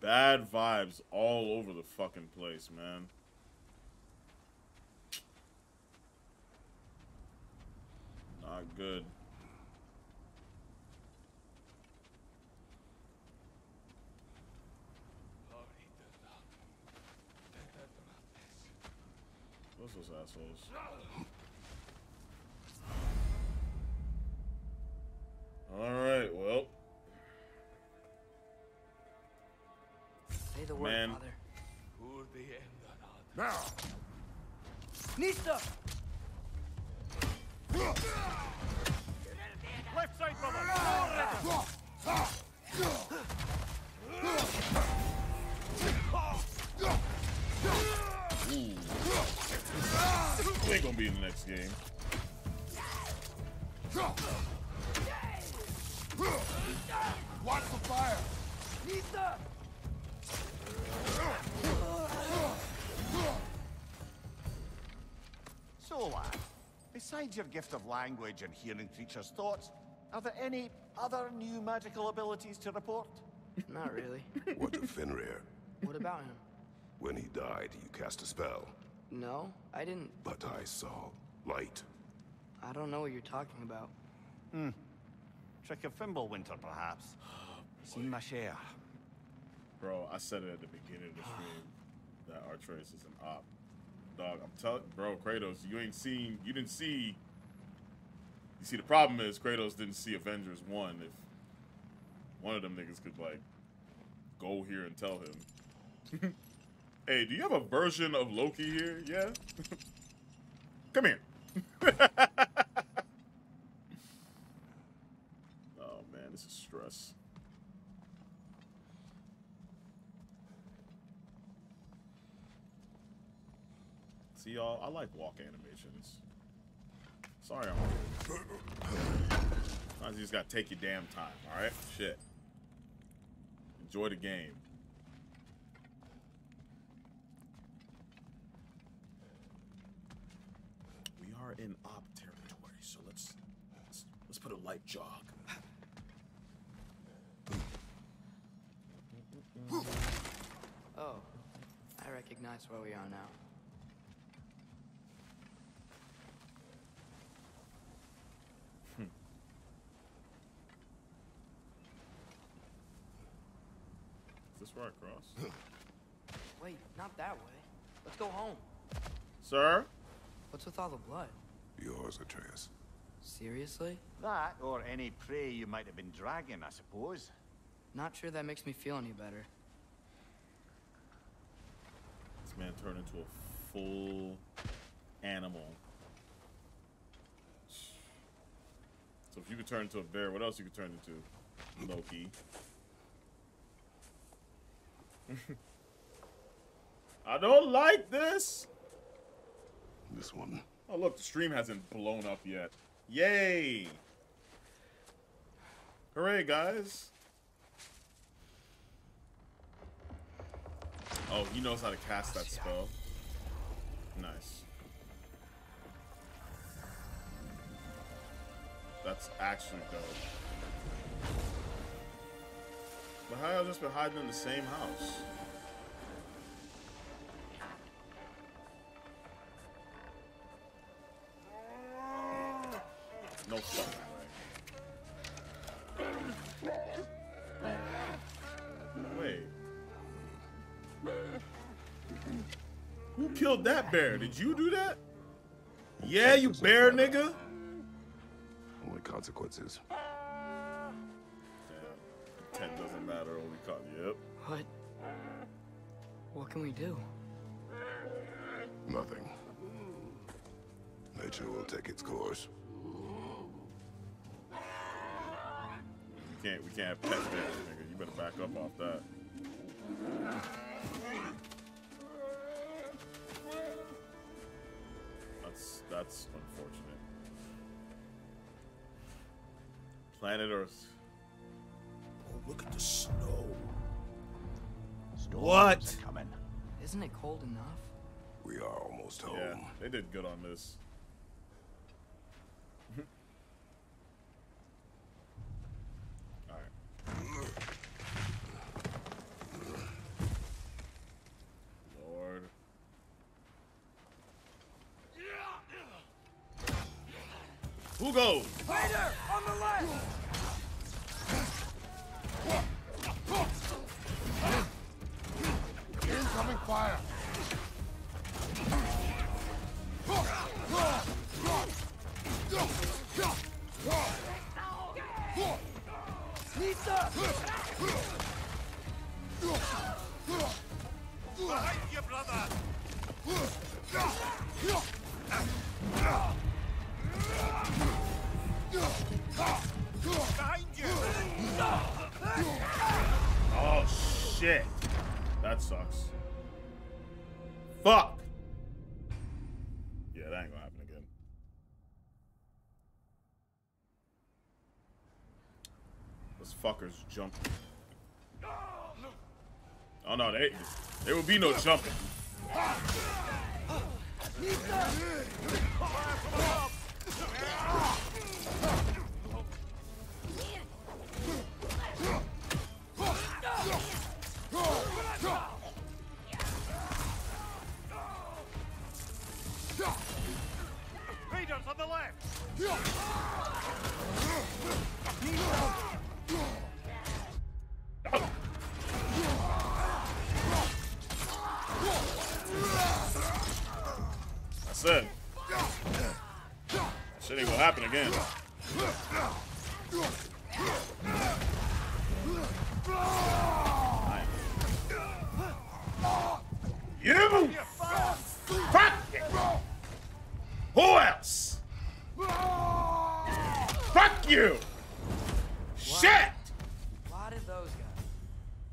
Bad vibes all over the fucking place, man. Not good. What's those assholes? Alright, well. The word, Man. Father. Hur the enda rad. Now! Nista! Left side, brother! He ain't gonna be in the next game. Watch the fire! Nista! So, lad, besides your gift of language and hearing creatures' thoughts, are there any other new magical abilities to report? Not really. What of Fenrir? What about him? When he died, you cast a spell. No, I didn't. But I saw light. I don't know what you're talking about. Hmm. Trick of Fimbulwinter, perhaps. Seen my share. Bro, I said it at the beginning of the stream that Artrace is an op. Dog, I'm telling, bro, Kratos, you ain't seen, you didn't see. You see, the problem is Kratos didn't see Avengers one. If one of them niggas could like go here and tell him, "Hey, do you have a version of Loki here? Yeah, come here." oh man, this is stress. Y'all, I like walk animations. Sorry, I'm. Sometimes you just gotta take your damn time, all right? Shit. Enjoy the game. We are in op territory, so let's let's, let's put a light jog. Oh, I recognize where we are now. Is this where I cross? Wait, not that way. Let's go home. Sir? What's with all the blood? Yours, Atreus. Seriously? That, or any prey you might have been dragging, I suppose. Not sure that makes me feel any better. This man turned into a full animal. So if you could turn into a bear, what else you could turn into? Loki. I don't like this. This one. Oh look, the stream hasn't blown up yet. Yay! Hooray, guys! Oh, he knows how to cast that spell. Nice. That's actually dope. But how y'all just been hiding in the same house? No fucking way. Wait. Who killed that bear? Did you do that? Yeah, you bear nigga. Only consequences. What? What can we do? Nothing. Nature will take its course. We can't. We can't have pet bears, nigga. You better back up off that. That's that's unfortunate. Planet Earth. Oh, look at the snow. Storms What? are Coming. Isn't it cold enough? We are almost home. Yeah, they did good on this. Fuckers jumping. Oh no, they there will be no jumping. Again. You! Fuck it! Who else? Fuck you! Shit! Why did those guys?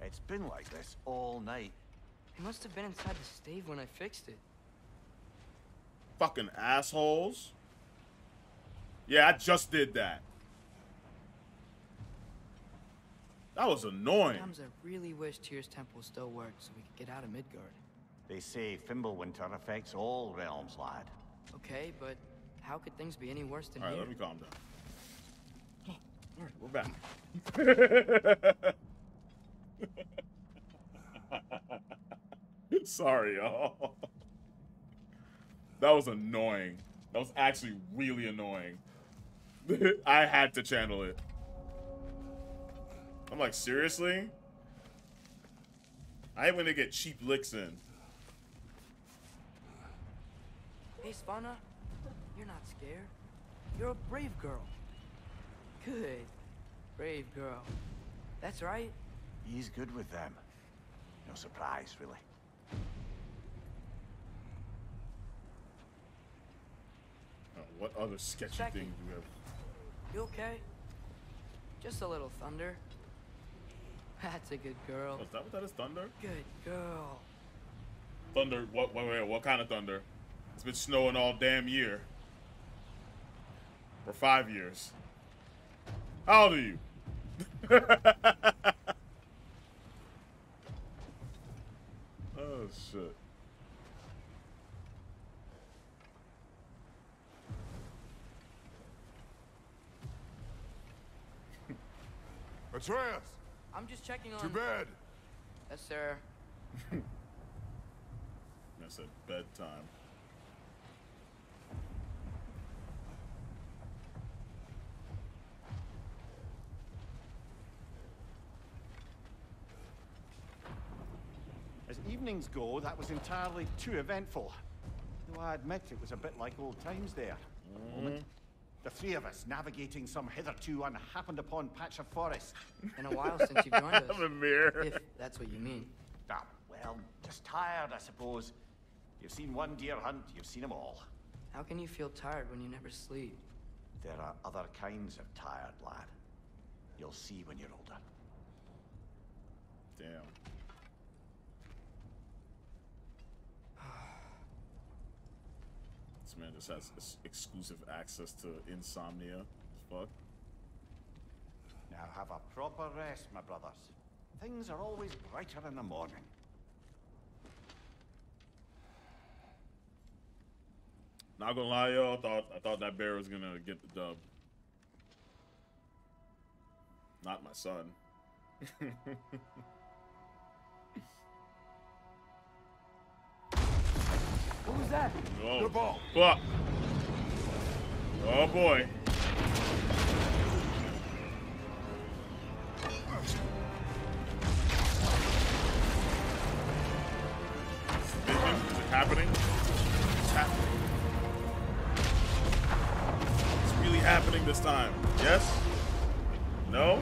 It's been like this all night. They must have been inside the stave when I fixed it. Fucking assholes. Yeah, I just did that. That was annoying. Sometimes I really wish Tyr's temple still worked so we could get out of Midgard. They say Fimbulwinter affects all realms, lad. Okay, but how could things be any worse than All right, here? let me calm down. Oh, all right, we're back. Sorry, y'all. That was annoying. That was actually really annoying. I had to channel it. I'm like, seriously? I hate when they get cheap licks in. Hey, Svana, you're not scared. You're a brave girl. Good. Brave girl. That's right. He's good with them. No surprise, really. Uh, what other sketchy Second. things do we have? You okay? Just a little thunder. That's a good girl. Oh, is that what that is? Thunder? Good girl. Thunder? What? Wait, wait, what kind of thunder? It's been snowing all damn year. For five years. How old are you? oh shit. Atreus, I'm just checking on. to bed. Yes, sir. That's at bedtime. As evenings go, that was entirely too eventful. Though I admit it was a bit like old times there. Mm-hmm. Moment. The three of us navigating some hitherto unhappened upon patch of forest. In a while since you've joined us. I'm a mirror. If that's what you mean. Ah, well, just tired, I suppose. You've seen one deer hunt, you've seen them all. How can you feel tired when you never sleep? There are other kinds of tired, lad. You'll see when you're older. Damn. Man just has exclusive access to insomnia. Fuck. Now have a proper rest, my brothers. Things are always brighter in the morning. Not gonna lie, yo. I thought I thought that bear was gonna get the dub. Not my son. was that? Oh, ball. Fuck. Oh boy. Is it happening? It's happening. It's really happening this time. Yes? No?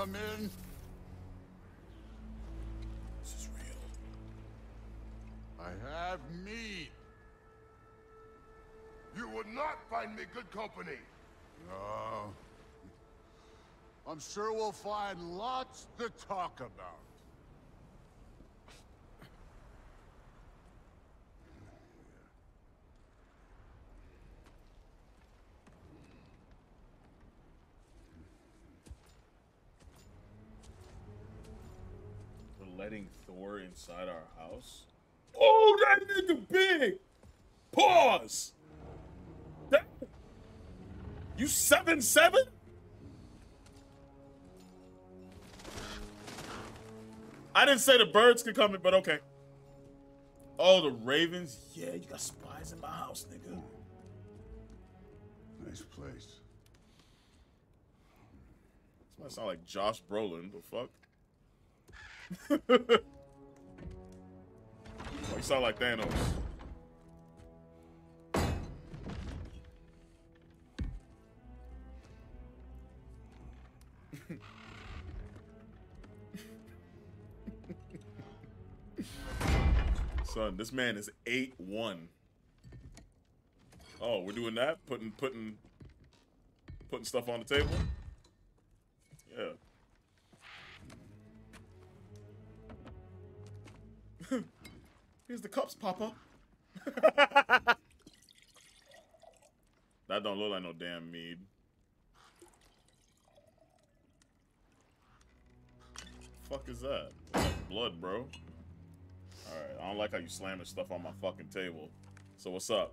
Come in? This is real. I have meat. You would not find me good company. No. I'm sure we'll find lots to talk about. We're letting Thor inside our house? Oh, that nigga big! Pause! That- you seven seven? I didn't say the birds could come in, but okay. Oh, the ravens? Yeah, you got spies in my house, nigga. Nice place. This might sound like Josh Brolin. The fuck? oh, you sound like Thanos. Son, this man is 8-1. Oh, we're doing that? Putting putting putting stuff on the table? Yeah. Here's the cups, Papa. that don't look like no damn mead. Fuck is that? Blood, bro. Alright, I don't like how you slamming stuff on my fucking table. So what's up?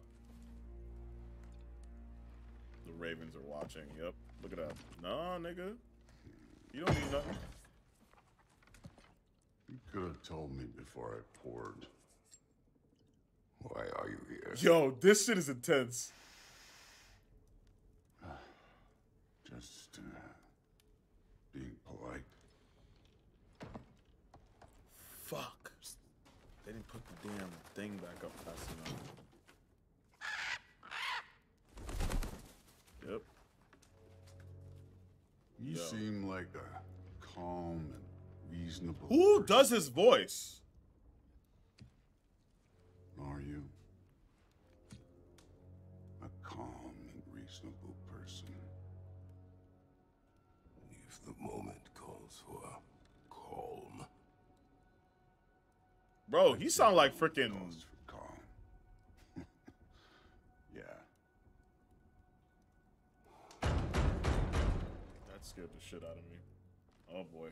The Ravens are watching. Yep. Look at that. Nah, nigga. You don't need nothing. You could have told me before I poured. Why are you here? Yo, this shit is intense. Just uh, being polite. Fuck. They didn't put the damn thing back up fast enough. Yep. You Yo. seem like a calm and reasonable. Who person. does his voice? Are you? A calm and reasonable person. If the moment calls for calm, Bro, he sound like freaking calm. yeah. That scared the shit out of me. Oh boy.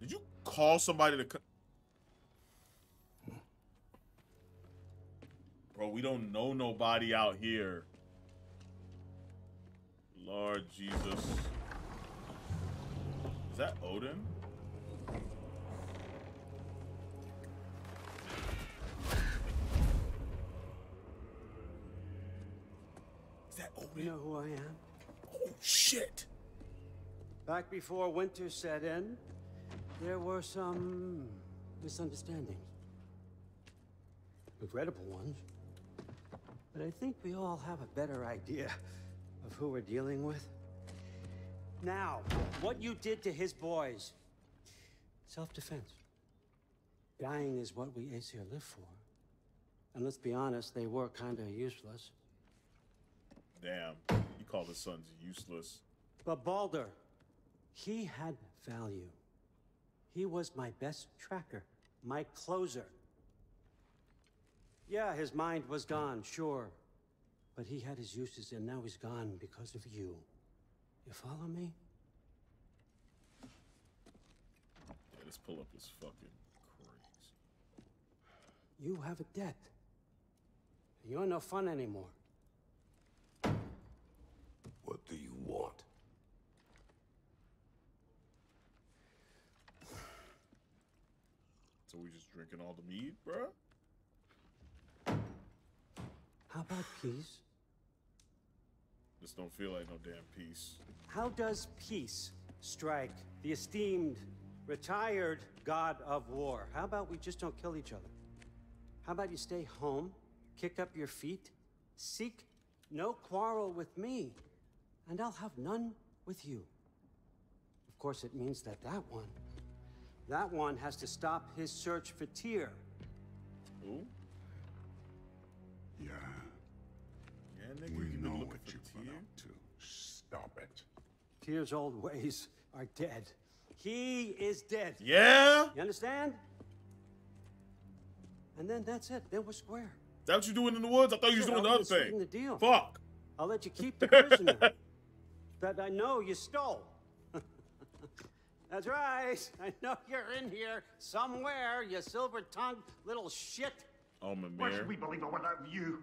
Did you call somebody to Bro, we don't know nobody out here. Lord Jesus. Is that Odin? Is that Odin? You know who I am? Oh shit. Back before winter set in, there were some misunderstandings. Regrettable ones. But I think we all have a better idea of who we're dealing with. Now, what you did to his boys. Self-defense. Dying is what we Aesir live for. And let's be honest, they were kinda useless. Damn. You call his sons useless. But Baldur, he had value. He was my best tracker, my closer. Yeah, his mind was gone, sure. But he had his uses, and now he's gone because of you. You follow me? Yeah, let's pull up his fucking crazy. You have a debt. You're no fun anymore. what do you want? So we just drinking all the mead, bruh? How about peace? This don't feel like no damn peace. How does peace strike the esteemed, retired god of war? How about we just don't kill each other? How about you stay home, kick up your feet, seek no quarrel with me, and I'll have none with you? Of course, it means that that one, that one has to stop his search for Tyr. Ooh? Yeah. Yeah, nigga, We you been know looking what you've been up to. Stop it. Tyr's old ways are dead. He is dead. Yeah? You understand? And then that's it. Then we're square. That what you're doing in the woods? I thought you was doing the other thing. the deal. Fuck. I'll let you keep the prisoner that I know you stole. That's right. I know you're in here somewhere, you silver-tongued little shit. Oh, Why should we believe a word out of you?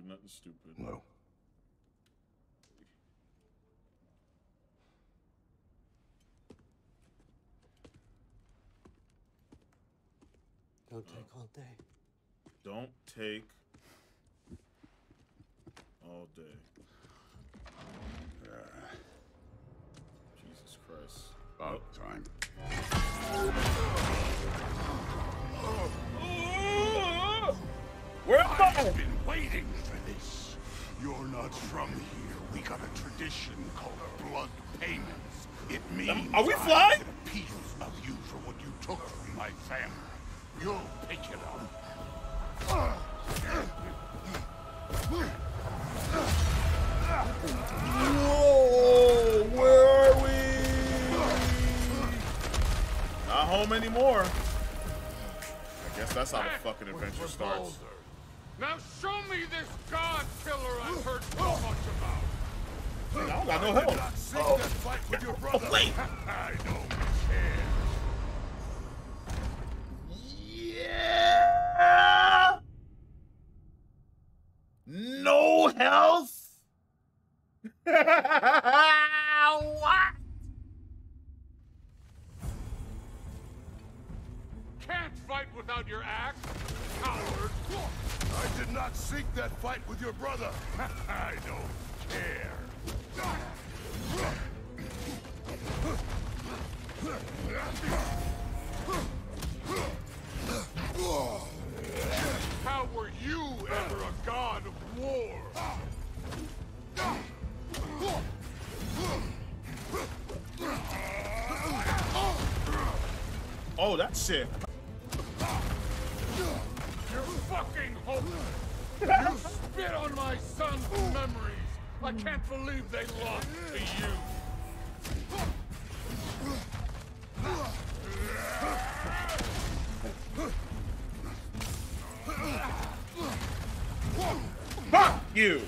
do nothing stupid. No. Don't take all day. Don't take all day. Jesus Christ. About time. Where's I've been waiting for this. You're not from here. We got a tradition called blood payments. It means are we I flying? get a piece of you for what you took from my family. You'll pick it up. Whoa! Where are we? Not home anymore. I guess that's how the fucking adventure starts. Now show me this god killer I've heard so much about. I don't got no help. Oh, that fight with your oh, brother. wait. I don't care. Yeah. No health. what? Can't fight without your axe, coward. I did not seek that fight with your brother. I don't care. How were you ever a god of war? Oh, that's shit. I can't believe they lost to you. Fuck you.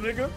Nigga?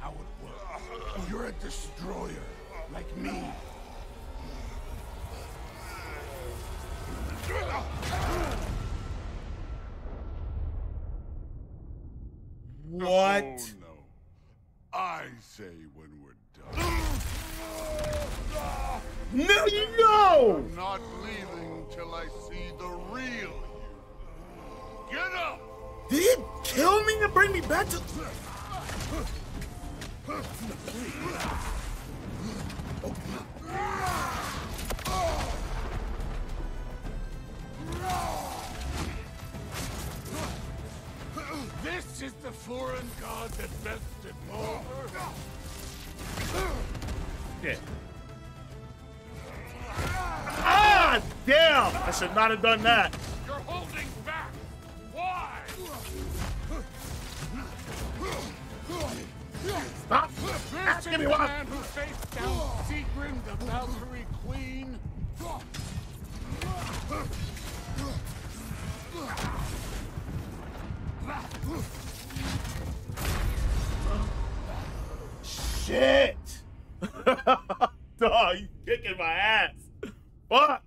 How it works. You're a destroyer, like me. What? Oh, no. I say when we're done. No, you know! I'm not leaving till I see the real you. Get up! Did he kill me to bring me back to? Shit. Ah, damn! I should not have done that. You're holding back. Why? Stop asking me why. man who faced down Sigrun, the Valkyrie Queen. Shit! Dog, you kicking my ass. Fuck!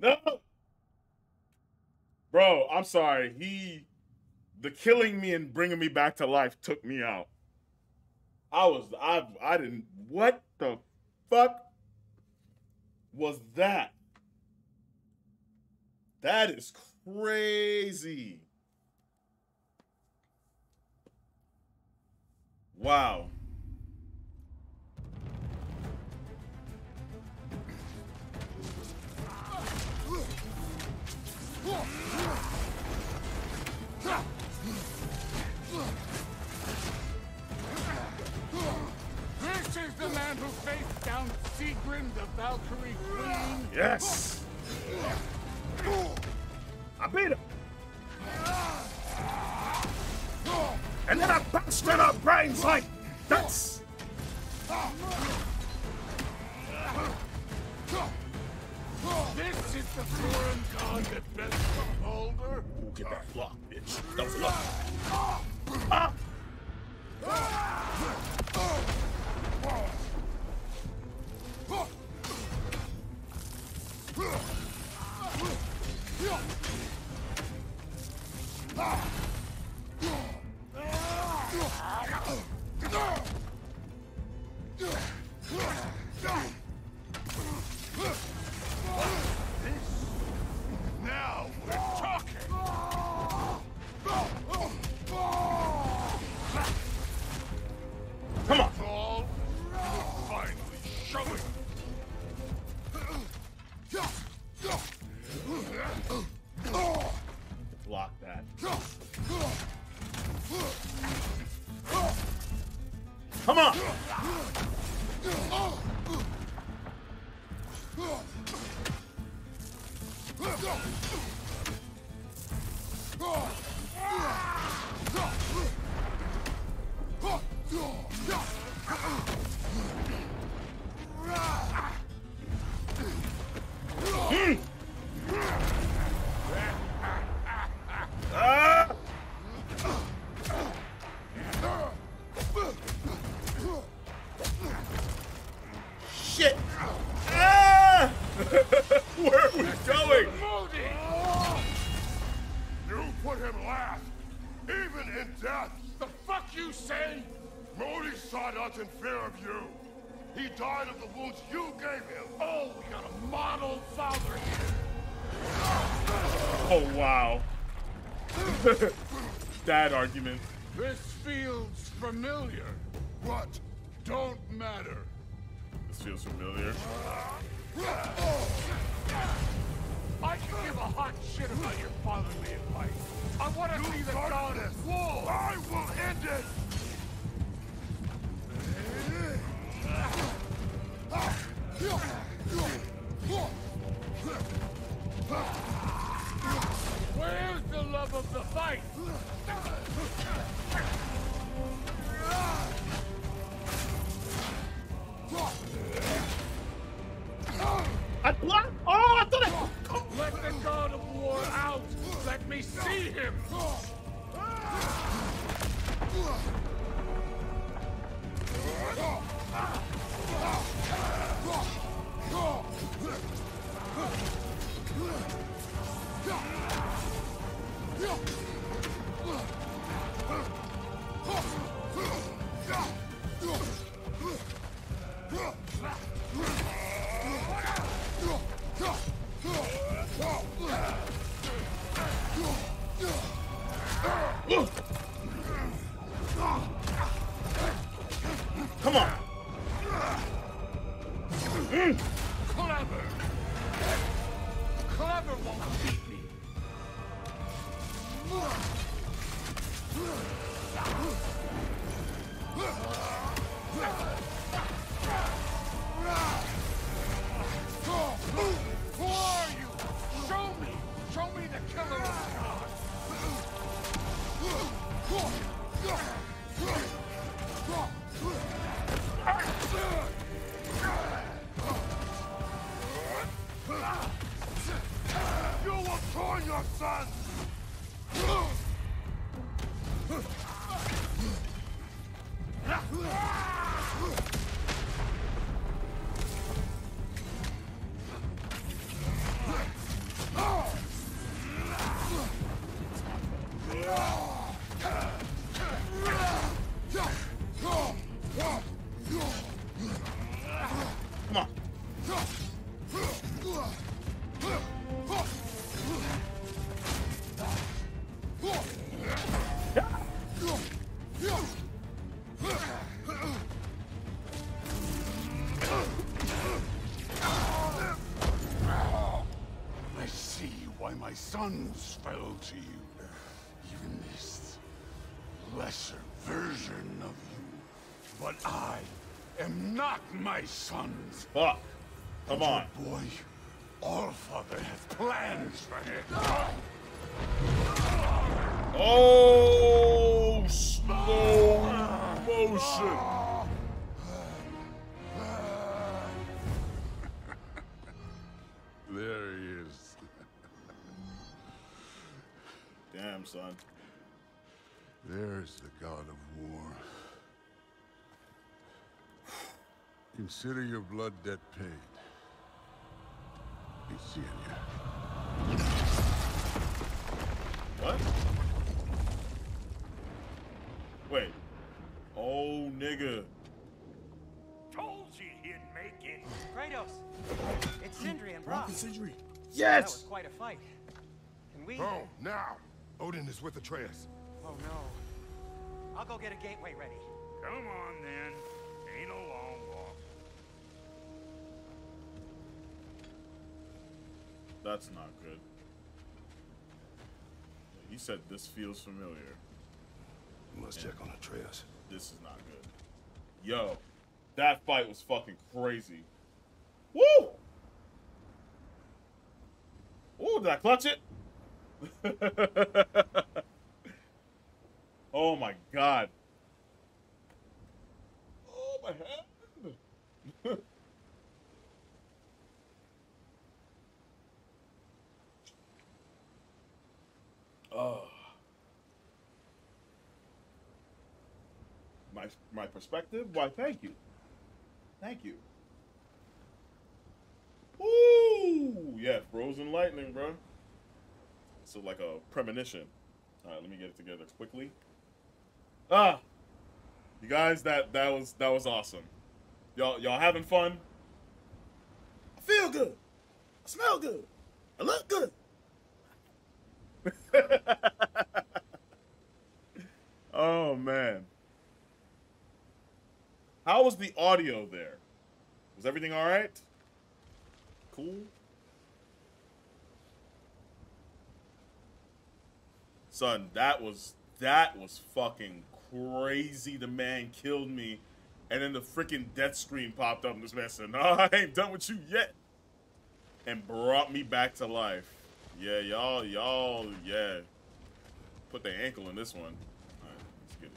No! Bro, I'm sorry. He, the killing me and bringing me back to life took me out. I was, I, I didn't, what the fuck was that? That is crazy. Wow. This is the man who faced down Sigrun, the Valkyrie Queen. Yes. I beat him. And then I bounced in her brains like this. Is the foreign god that bested Baldur. Ooh, get that block, bitch. That was. Ah. Dad argument. Come on. Clever. Clever won't sons fell to you. Even this lesser version of you. But I am not my sons. Fuck. Come on. Boy, Allfather has plans for him. Oh, Consider your blood debt paid. Be seeing you. What? Wait. Oh, nigga. Told you he'd make it. Kratos, it's Sindri and Brok. Sindri. That was quite a fight. Can we? Oh, now! Odin is with Atreus. Oh no. I'll go get a gateway ready. Come on then. Ain't a long walk. That's not good. He said this feels familiar. You must check on Atreus. This is not good. Yo, that fight was fucking crazy. Woo! Ooh, did I clutch it? oh my god. Oh my hand. Oh. My my perspective? Why thank you. Thank you. Ooh, yeah, frozen lightning, bro. So like a premonition. All right, let me get it together quickly. Ah, You guys, that that was that was awesome. Y'all y'all having fun? I feel good. I smell good. I look good. oh man. How was the audio there? Was everything all right? Cool. Son, that was that was fucking crazy. The man killed me, and then the freaking death screen popped up, and this man said, "No, I ain't done with you yet," and brought me back to life. Yeah, y'all, y'all, yeah. Put the ankle in this one. All right, let's get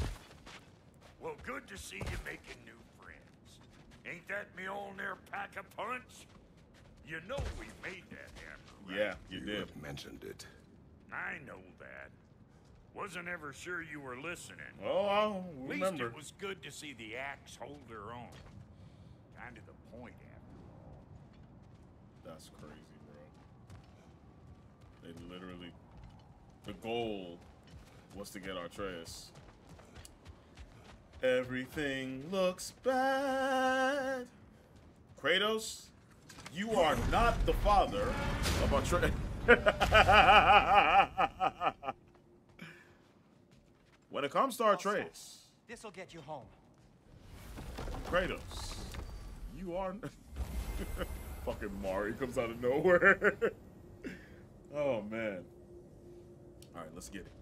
it. Well, good to see you making new friends. Ain't that me old near pack a punch? You know we made that happen, right? Yeah, you, You did. mentioned it. I know that. Wasn't ever sure you were listening. Oh, I'll At least it was good to see the axe hold her own. That's crazy, bro. They literally. The goal was to get Atreus. Everything looks bad. Kratos, you are not the father of Atreus. when it comes to Atreus, This'll get you home. Kratos, you are. Fucking Mario comes out of nowhere. oh man. All right, let's get it.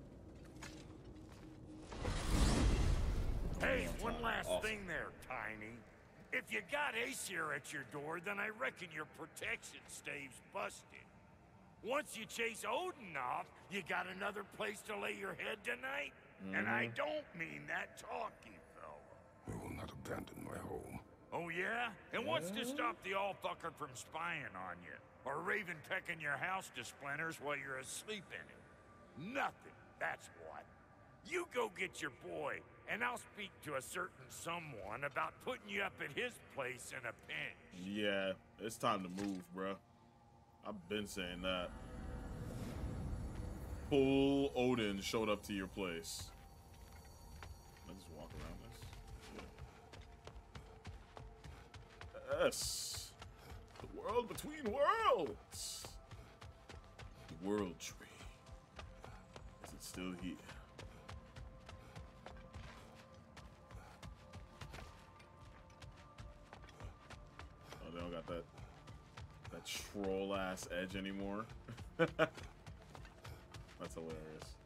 Hey, one last Awesome. thing there, Tiny. If you got Aesir at your door, then I reckon your protection stave's busted. Once you chase Odin off, you got another place to lay your head tonight? And I Mm-hmm. don't mean that talky fella. I will not abandon my home. Oh, yeah? And what's to stop the all-fucker from spying on you? Or Raven pecking your house to splinters while you're asleep in it? Nothing, that's what. You go get your boy, and I'll speak to a certain someone about putting you up at his place in a pinch. Yeah, it's time to move, bruh. I've been saying that. Full Odin showed up to your place. Yes. The world between worlds. The world tree. Is it still here? Oh, they don't got that that troll ass edge anymore. That's hilarious.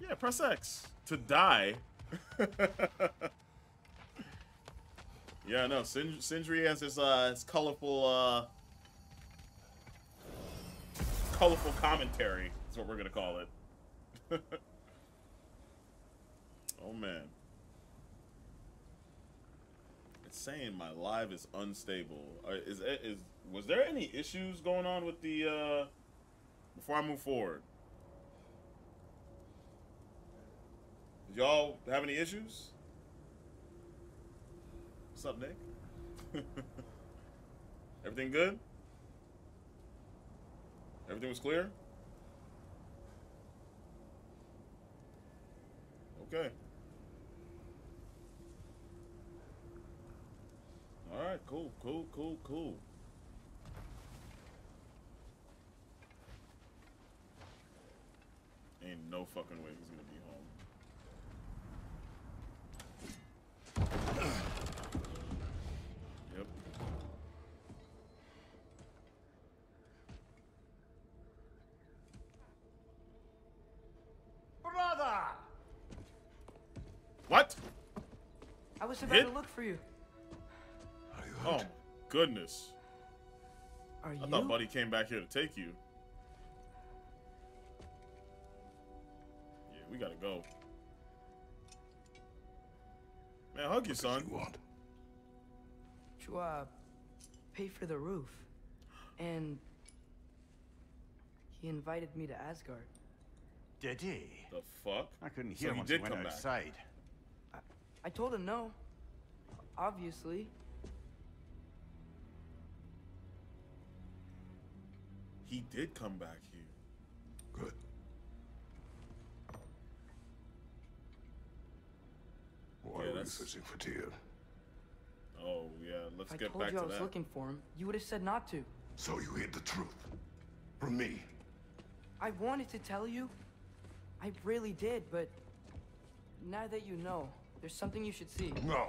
Yeah, press X to die. yeah, no, Sin- Sindri has his uh his colorful uh colorful commentary. Is what we're gonna call it. oh man. It's saying my live is unstable. Uh, is is was there any issues going on with the uh before I move forward? Y'all have any issues? What's up, Nick? Everything good? Everything was clear? Okay. All right, cool, cool, cool, cool. Ain't no fucking way he's gonna be home. Yep. Brother! What? I was about Hit? to look for you. Are you Oh, goodness. Are you? I thought Buddy came back here to take you. Yeah, we gotta go. Man, hug your son. You want? To, uh, pay for the roof. And he invited me to Asgard. Did he? The fuck? I couldn't So hear he once did he went come back. outside. I told him no obviously. He did come back here. Good. Why yeah, are you searching for Tyr? Oh, yeah, let's if get back to that. I told you I was looking for him. You would have said not to. So you hid the truth. From me. I wanted to tell you. I really did, but... Now that you know, there's something you should see. No!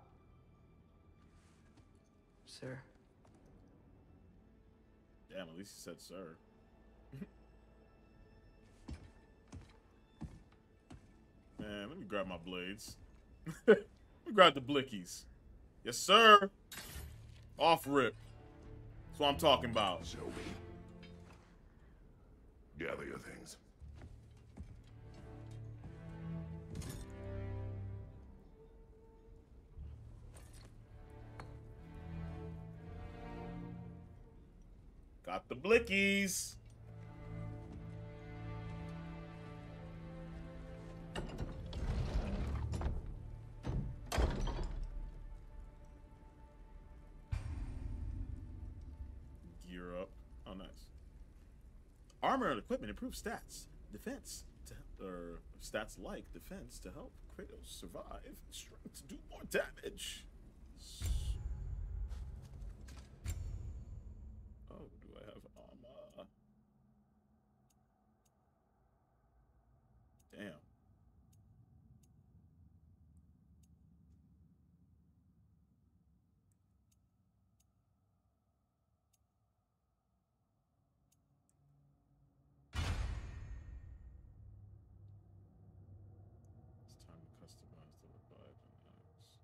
Sir. Damn, at least he said sir. Man, let me grab my blades. let me grab the blickies. Yes, sir. Off rip. That's what I'm talking about. Show me. Gather your things. Got the blickies. Gear up. Oh, nice. Armor and equipment improve stats. Defense. To, or er, stats like defense to help Kratos survive. Strength to do more damage. Oh, do I have armor? Damn. It's time to customize the Leviathan axe.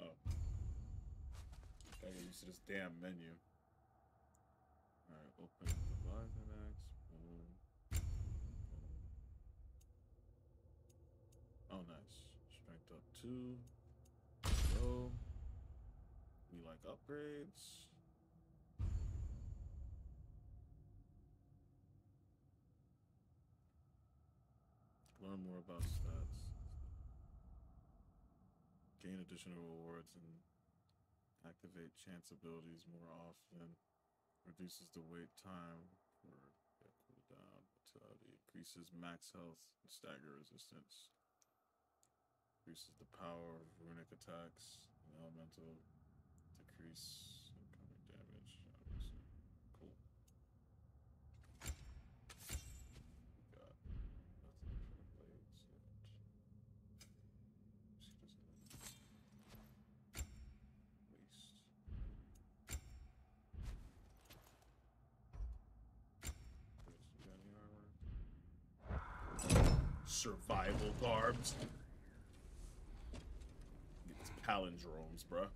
Oh. Gotta get used to this damn menu. Alright, open the. Boom. Oh, nice. Strength up two. Go. We like upgrades. Learn more about stats. Gain additional rewards and activate chance abilities more often. Reduces the wait time for yeah, cooldown. Increases max health and stagger resistance. Increases the power of runic attacks and elemental. Decrease incoming damage. Obviously. Cool. We got nothing for the blades yet. She doesn't have waste. Chris, you got any armor? Survival. Get these palindromes, bruh.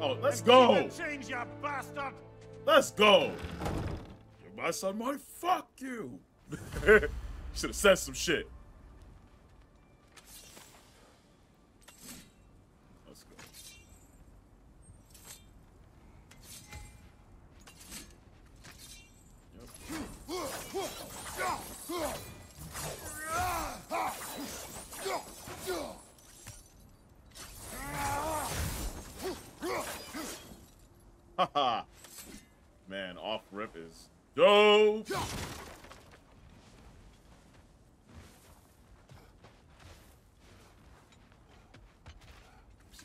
Oh, let's go. Change, you bastard! Let's go. My son might fuck you. Should have said some shit. Let's go. Haha. Man, off rip is dope. See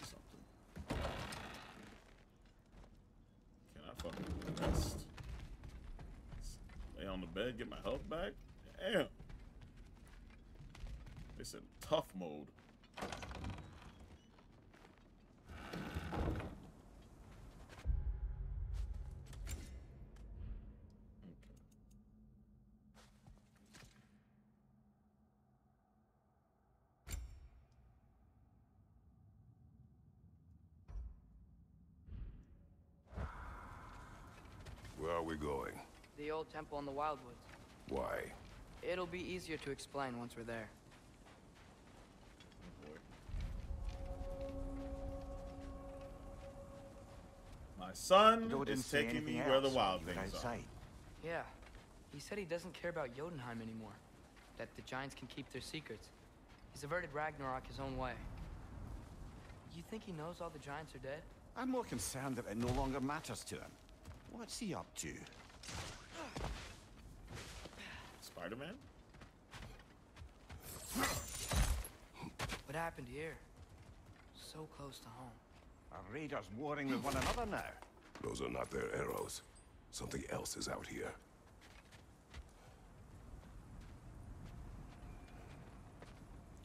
something. Can I fucking rest? Lay on the bed. head, get my health back. Damn. They said tough mode. Where are we going? The old temple in the Wildwoods. Why? It'll be easier to explain once we're there. Oh boy. My son Joe didn't is taking me where the wild when things are. outside. Yeah. He said he doesn't care about Jotunheim anymore. That the Giants can keep their secrets. He's averted Ragnarok his own way. You think he knows all the Giants are dead? I'm more concerned that it no longer matters to him. What's he up to? Spider-Man? What happened here? So close to home. Are raiders warring with one another now? Those are not their arrows. Something else is out here.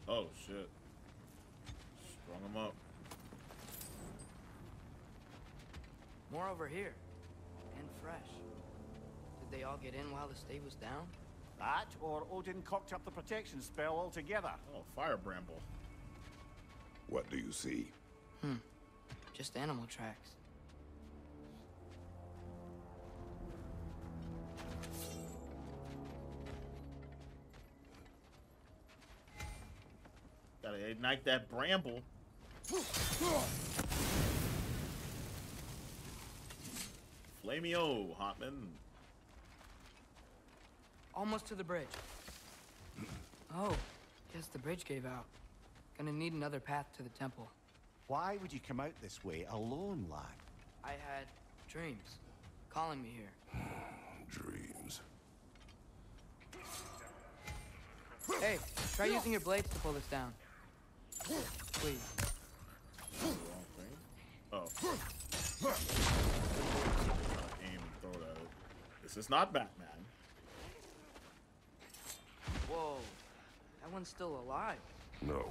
Oh shit. Strung them up. More over here. And fresh. Did they all get in while the stave was down? That, or Odin cocked up the protection spell altogether. Oh, fire bramble. What do you see? Hmm. Just animal tracks. Gotta ignite that bramble. Flameo, Hotman. Almost to the bridge. Oh, guess the bridge gave out. Gonna need another path to the temple. Why would you come out this way alone, lad? I had dreams calling me here. Dreams. Hey, try using your blades to pull this down. Please. Oh. Uh, aim and throw it at it. This is not Batman. Whoa, that one's still alive. No.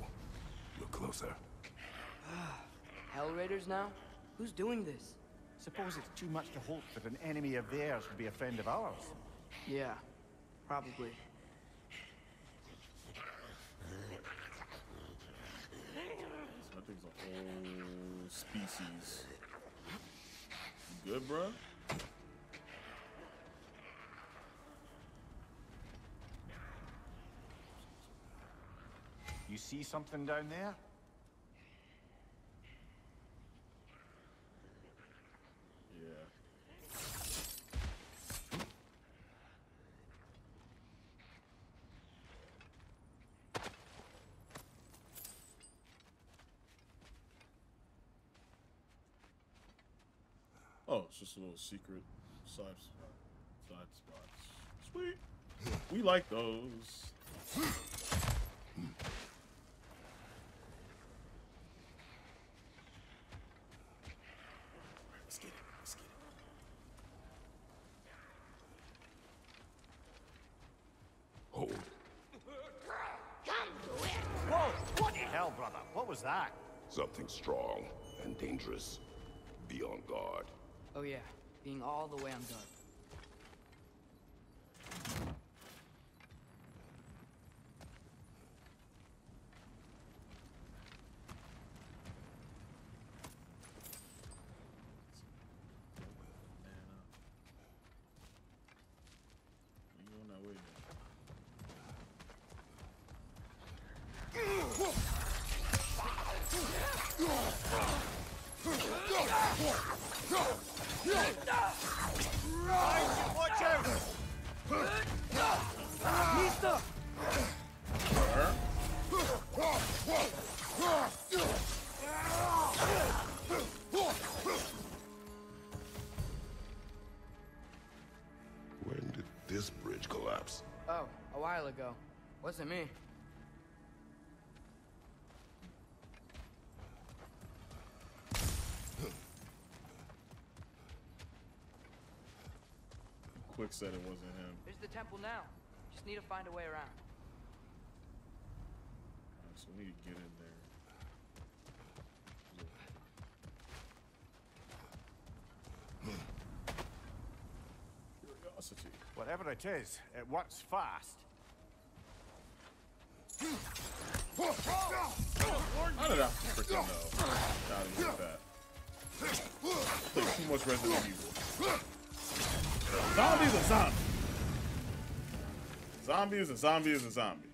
Look closer. Hell Raiders now? Who's doing this? Suppose it's too much to hope that an enemy of theirs would be a friend of ours. Yeah, probably. So that thing's a whole species. You good, bruh? You see something down there? Oh, it's just a little secret side spot. Side spots. Sweet. We like those. Let's get it. Let's get it. Hold. Whoa! What the hell, brother? What was that? Something strong and dangerous. Be on guard. Oh yeah, being all the way on guard. Wasn't me. Quick said it wasn't him. There's the temple now. Just need to find a way around. Alright, so we need to get in there. Curiosity. Whatever it is, it works fast. How did I freaking know? How to get that? Played too much Resident Evil. Zombie is a zombie. Zombie is a zombie is a zombie.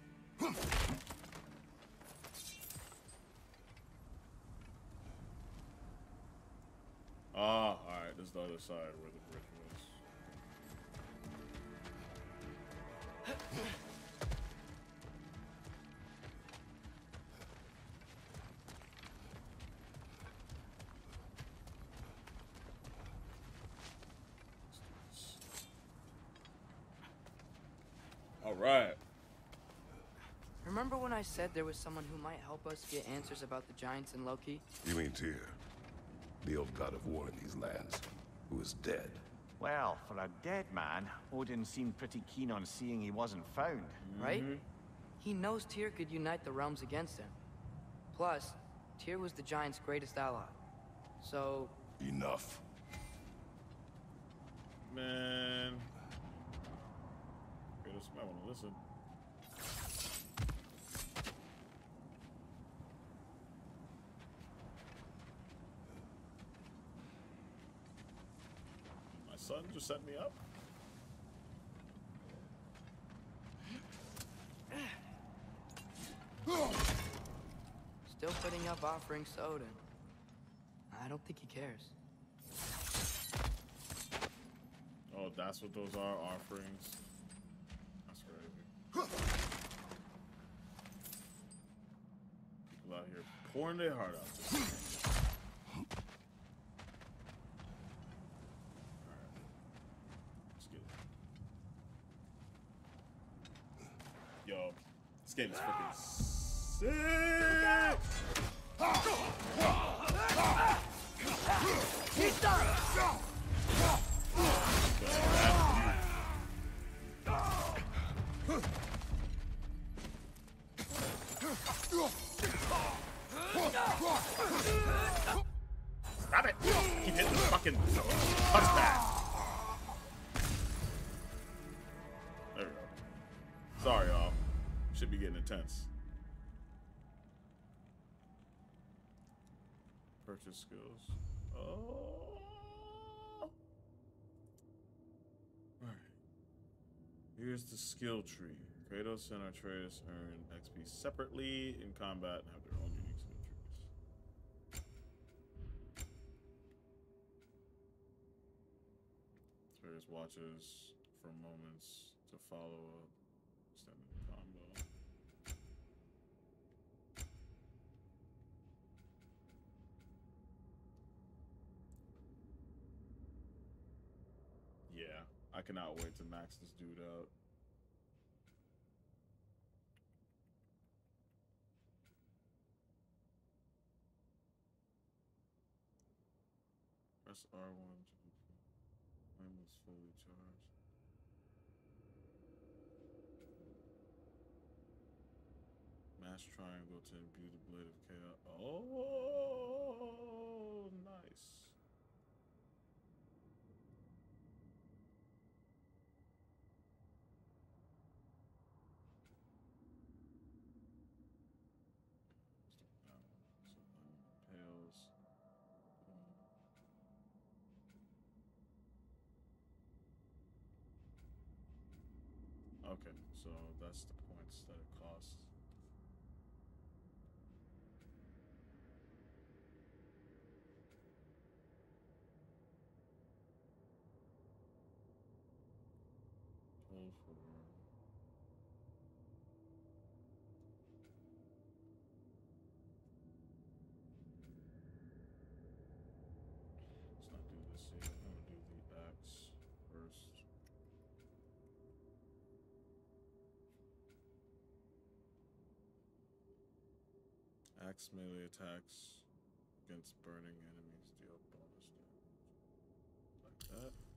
Ah, alright, this is the other side where the bridge was. Alright. Remember when I said there was someone who might help us get answers about the giants and Loki? You mean Tyr, the old god of war in these lands, who is dead. Well, for a dead man, Odin seemed pretty keen on seeing he wasn't found. Right? Mm-hmm. He knows Tyr could unite the realms against him. Plus, Tyr was the giant's greatest ally. So, Enough. Man. Kratos might want to listen. My son just set me up. still putting up offerings to Odin. I don't think he cares. Oh, that's what those are offerings. People out here pouring their heart out. Alright. Let's get it. Yo, this game is freaking sick! Skills. Uh, oh. Alright. Here's the skill tree. Kratos and Atreus earn XP separately in combat and have their own unique skill trees. Atreus watches for moments to follow up cannot wait to max this dude out. Press R1 to Flame was fully charged. Mash triangle to imbue the blade of chaos. Oh, Okay, so that's the points that it costs. Hold for Let's not do this yet. I'm gonna do the axe first. Axe melee attacks against burning enemies deal bonus damage. Like that.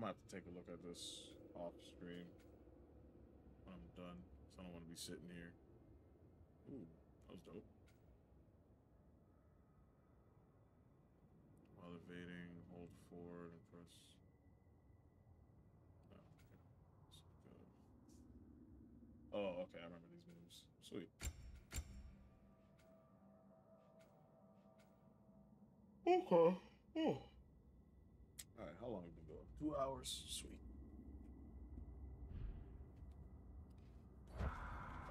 I'm gonna have to take a look at this off stream when I'm done. So I don't want to be sitting here. Ooh, that was dope. While evading, hold forward and press. Oh, okay. Oh, okay. I remember these moves. Sweet. Okay. Oh. All right. How long have we been going? Two hours. Sweet.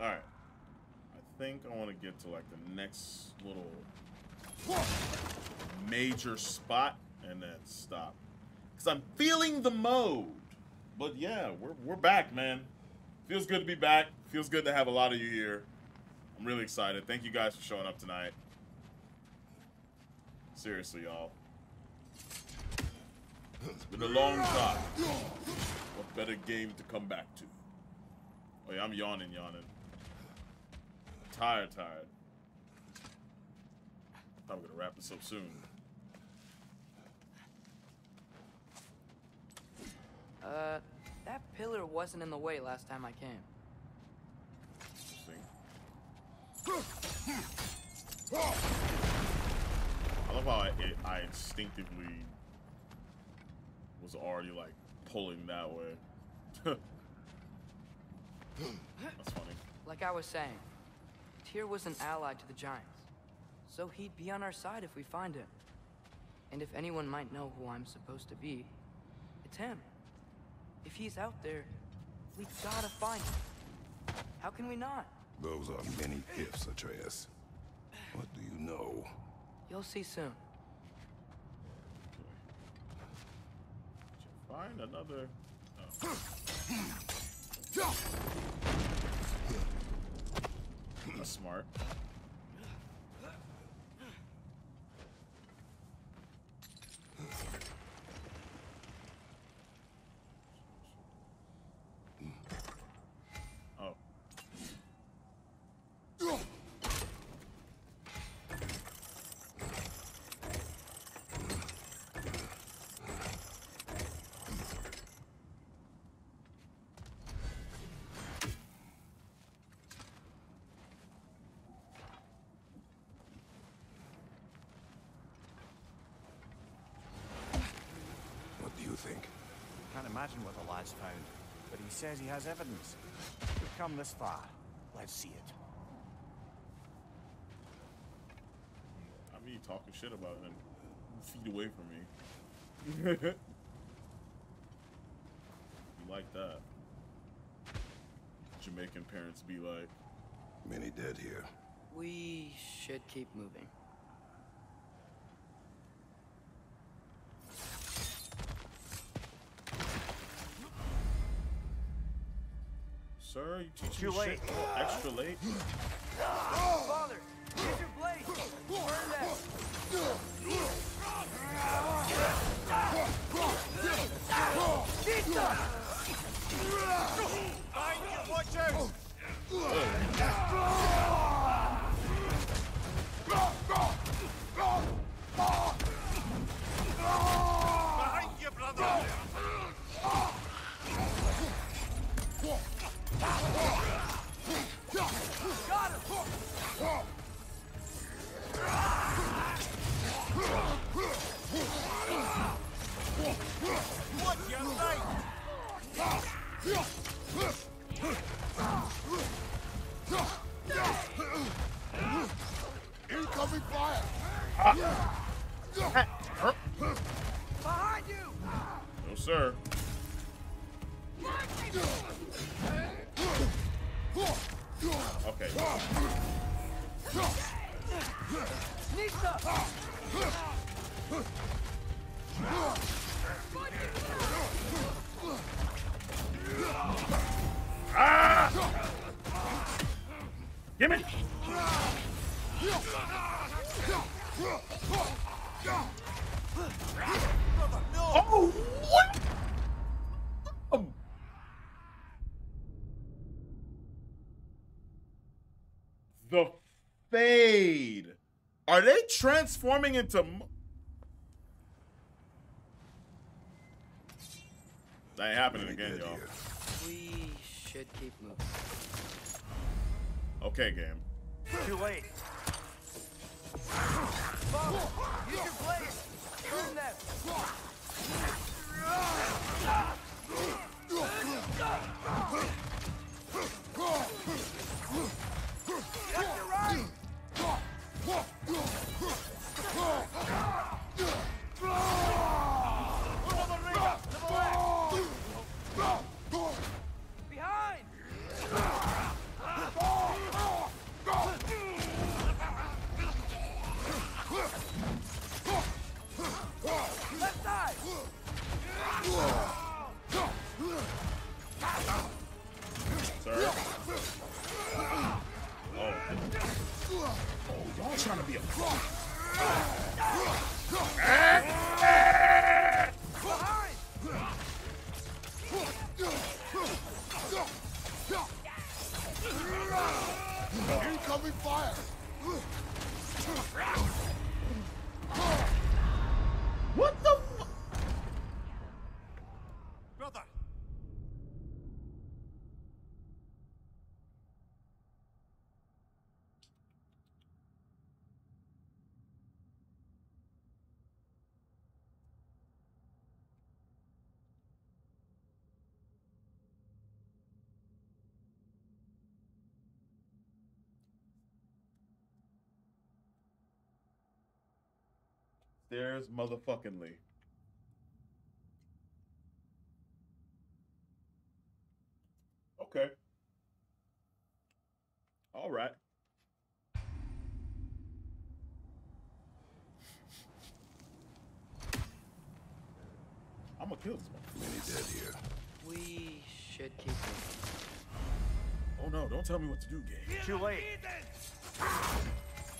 All right. I think I want to get to like the next little major spot and then stop. Cause I'm feeling the mode. But yeah, we're we're back, man. Feels good to be back. Feels good to have a lot of you here. I'm really excited. Thank you guys for showing up tonight. Seriously, y'all. It's been a long time. What better game to come back to? Oh yeah, I'm yawning, yawning. Tired, tired. Are gonna wrap this up soon. Uh, that pillar wasn't in the way last time I came. Interesting. I love how I, I instinctively was already like pulling that way. That's funny. Like I was saying, Tyr was an ally to the Giants. So he'd be on our side if we find him. And if anyone might know who I'm supposed to be, it's him. If he's out there, we gotta find him. How can we not? Those are many ifs, Atreus. What do you know? You'll see soon. Find another. Oh. That's smart. Oh. What do you think? Can't imagine what the lad's found, but he says he has evidence. We've come this far. Let's see it. I mean, talking shit about it and feet away from me. you like that? Jamaican parents be like, Many dead here. We should keep moving. Too late. extra late." Oh, Oh, what? Oh. The fade. Are they transforming into? mo- That ain't happening again, y'all. We should keep moving. Okay, game. Too late. Father, use your blade. Burn them. Trying to be a Incoming There's motherfuckingly. Okay. All right. I'm gonna kill this one. Many dead here. We should keep moving. Oh no, don't tell me what to do, game. Too late.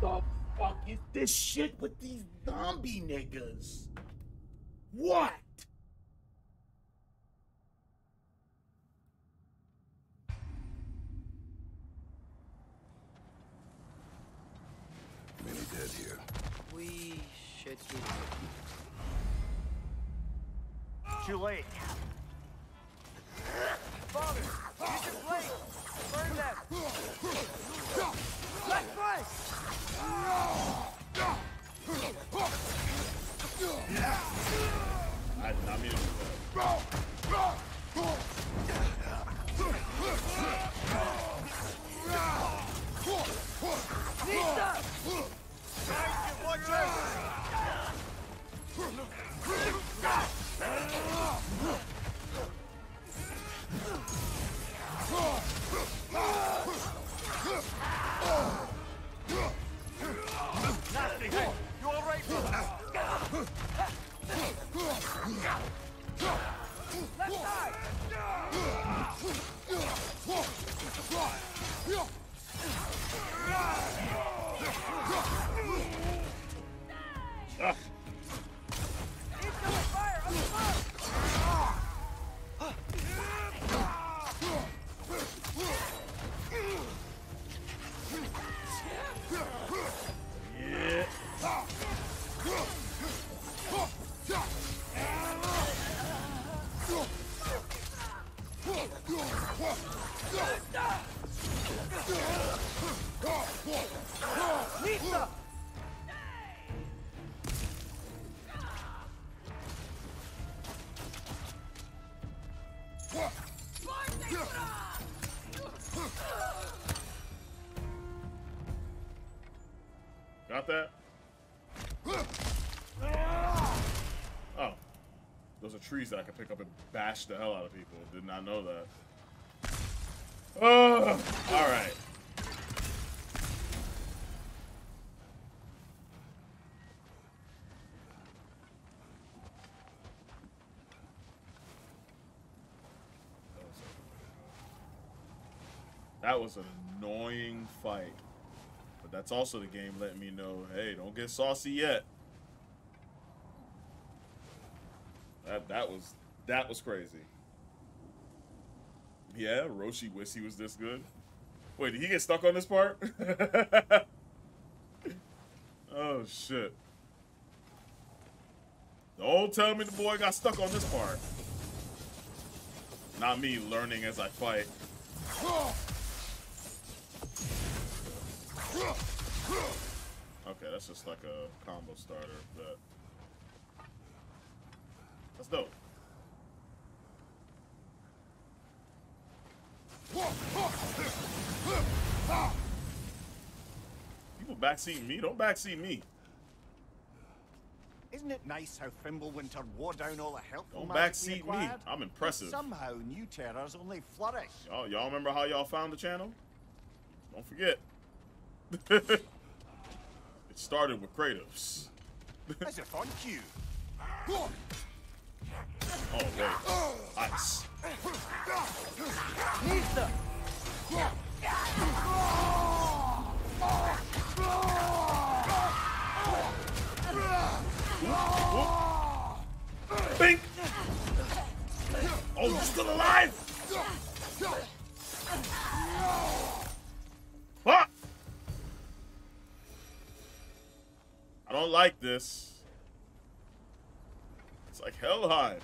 The fuck is this shit with these zombie niggas? What? Many dead here. We should keep moving. Too late. Father, use your blade. Burn them. Left foot. I did not mean to do that. Nita. Nasty. trees that I could pick up and bash the hell out of people. Did not know that. Oh, all right. That was an annoying fight. But that's also the game letting me know, hey, don't get saucy yet. That that was that was crazy. Yeah, Roshi wish he was this good. Wait, did he get stuck on this part? oh shit. Don't tell me the boy got stuck on this part. Not me learning as I fight. Okay, that's just like a combo starter. But that's dope. People backseat me. Don't backseat me. Isn't it nice how Fimbulwinter wore down all the helpful Don't backseat me. I'm impressive. Somehow new terrors only flourish. Y'all, y'all remember how y'all found the channel? Don't forget. it started with Kratos. As if on cue. Oh wait, ice. Bink! Oh, you still alive? I don't like this. It's like Helheim.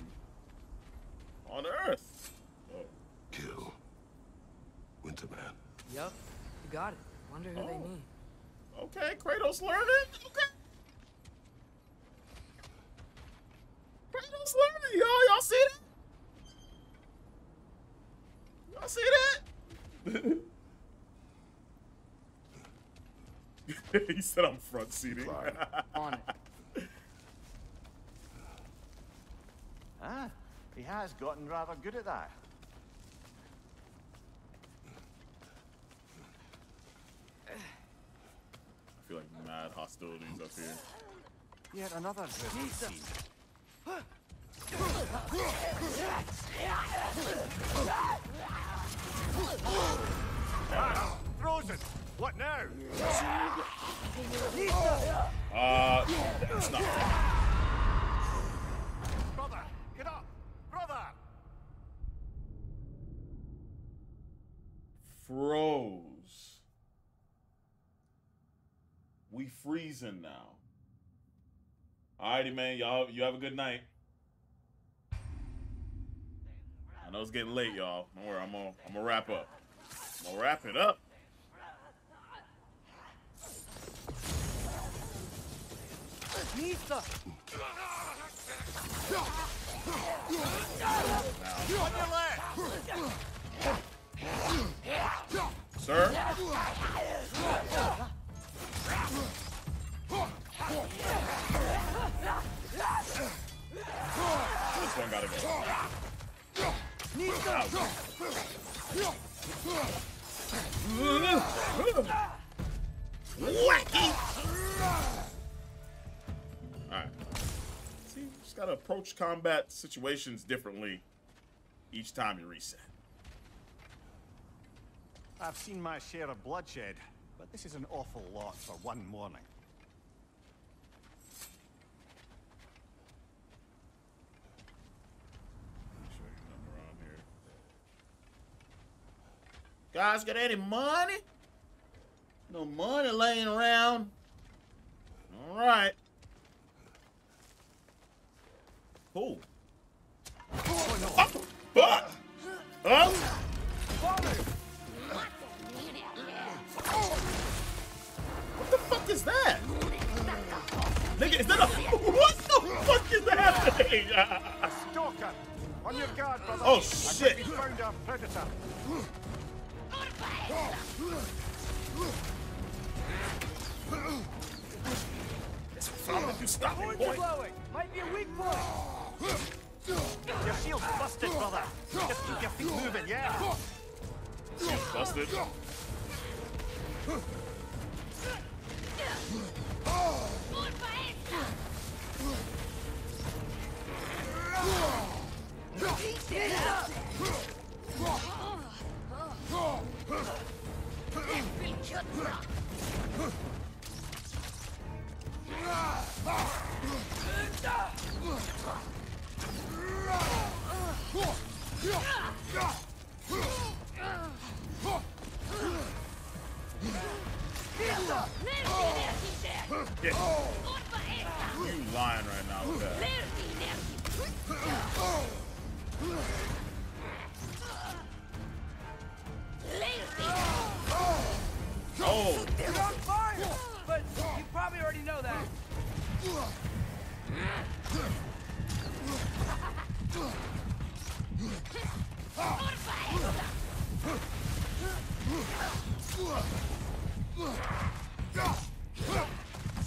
On Earth. Oh. Kill. Winterman. Yup, you got it. Wonder who they Oh. mean. Okay, Kratos learning. Okay. Kratos learning, y'all. Y'all see that? Y'all see that? he said I'm front seating. On it. Ah, he has gotten rather good at that. I feel like mad hostilities up here. Yet another driven. Ah, Frozen! What now? Uh, that's not. Brother, get up! Brother! Froze. We freezing now. Alrighty, man. Y'all, you have a good night. I know it's getting late, y'all. Don't worry. I'm gonna, I'm gonna wrap up. I'm gonna wrap it up. Nista! On your left! Sir? This one gotta go. Wacky! Alright. See, you just gotta approach combat situations differently each time you reset. I've seen my share of bloodshed, but this is an awful lot for one morning. Sure ain't nothing around here. Guys, got any money? No money laying around. All right. Cool. Oh, no. Fuck! Huh? Is that? Nigga, is that a... What the fuck is happening? A stalker! On your guard, brother! Oh, shit. we found our predator. Found you stopping Horns are point. blowing! Might be a weak point! Your shield's busted, brother! Just keep your feet moving, yeah? Busted. You lying right now with that. Oh, You're on fire! But you probably already know that.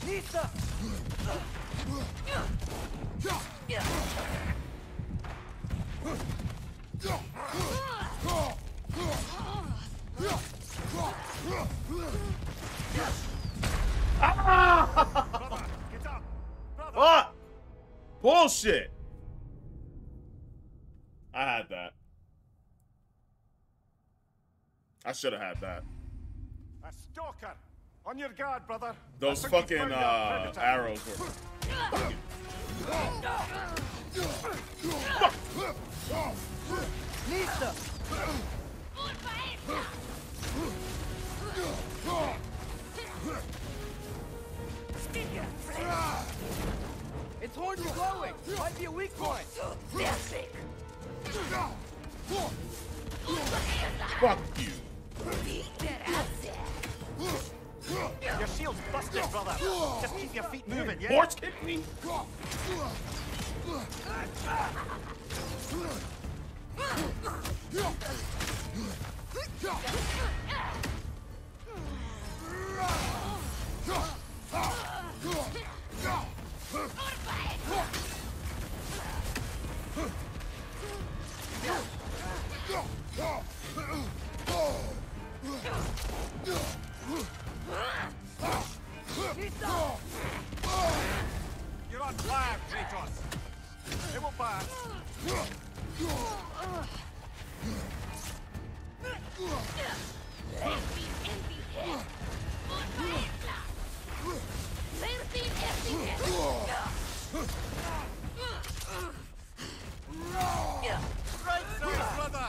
Nisa! What? Bullshit. I had that. I should have had that. A stalker! On your guard, brother. Those I think we fucking uh, arrows were. Nisa! Its horns are glowing! Might be a weak point! Fuck you. Your shield's busted, brother. Just keep your feet moving, yeah? Horse kick me. You're on fire, Kratos. It will burn. Right side, brother.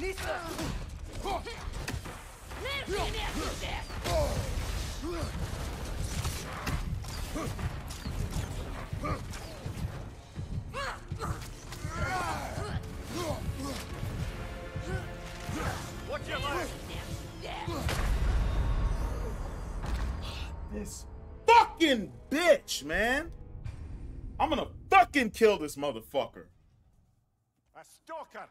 Nisa! This fucking bitch, man. I'm gonna fucking kill this motherfucker. A stalker.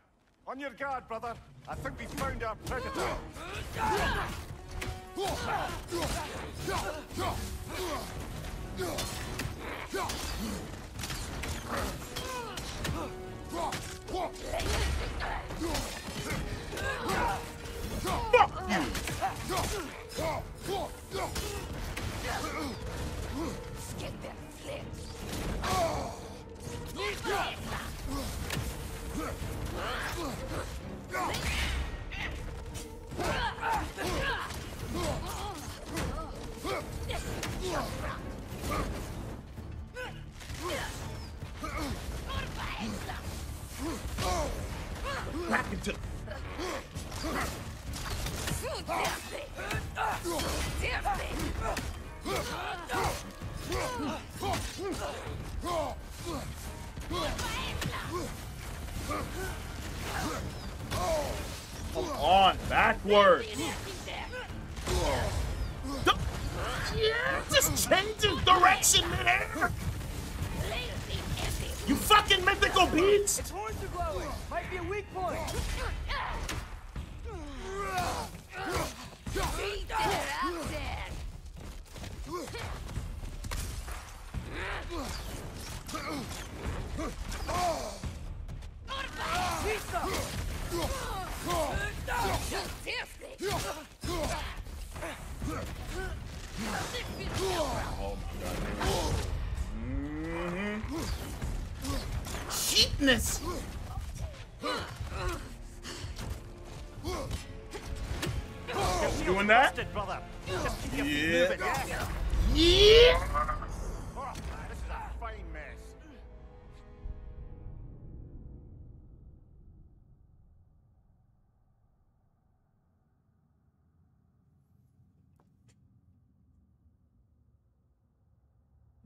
On your guard, brother. I think we found our predator. Fuck you. Back into. Come on, backward. Yeah, just changing direction, man. You fucking mythical beats. Its horns are glowing! Might be a weak point! Nisa! Oh my god. Cheapness. Doing that? Brother. Just keep Yeah. moving, yeah? Yeah.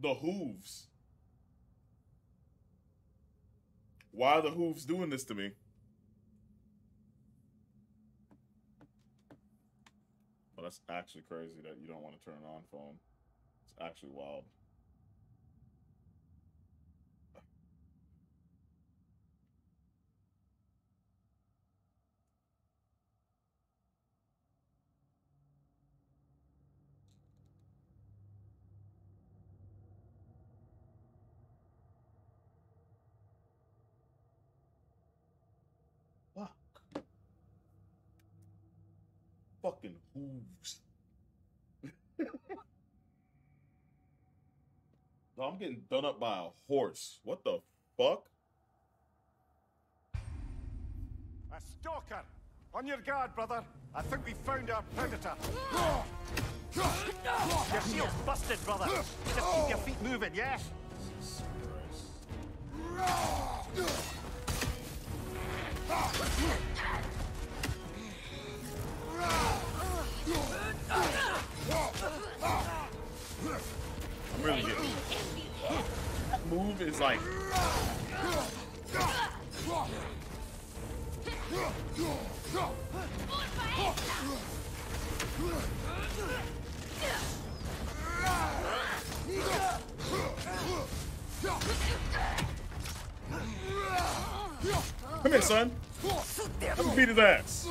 The hooves. Why are the hooves doing this to me? Well, that's actually crazy that you don't want to turn it on phone. It's actually wild. Fuck. Fucking hooves. No, I'm getting done up by a horse. What the fuck? A stalker! On your guard, brother. I think we found our predator. Your shield's busted, brother. Just keep your feet moving, yeah? I'm really that move is like Come here, son. Let me beat his ass.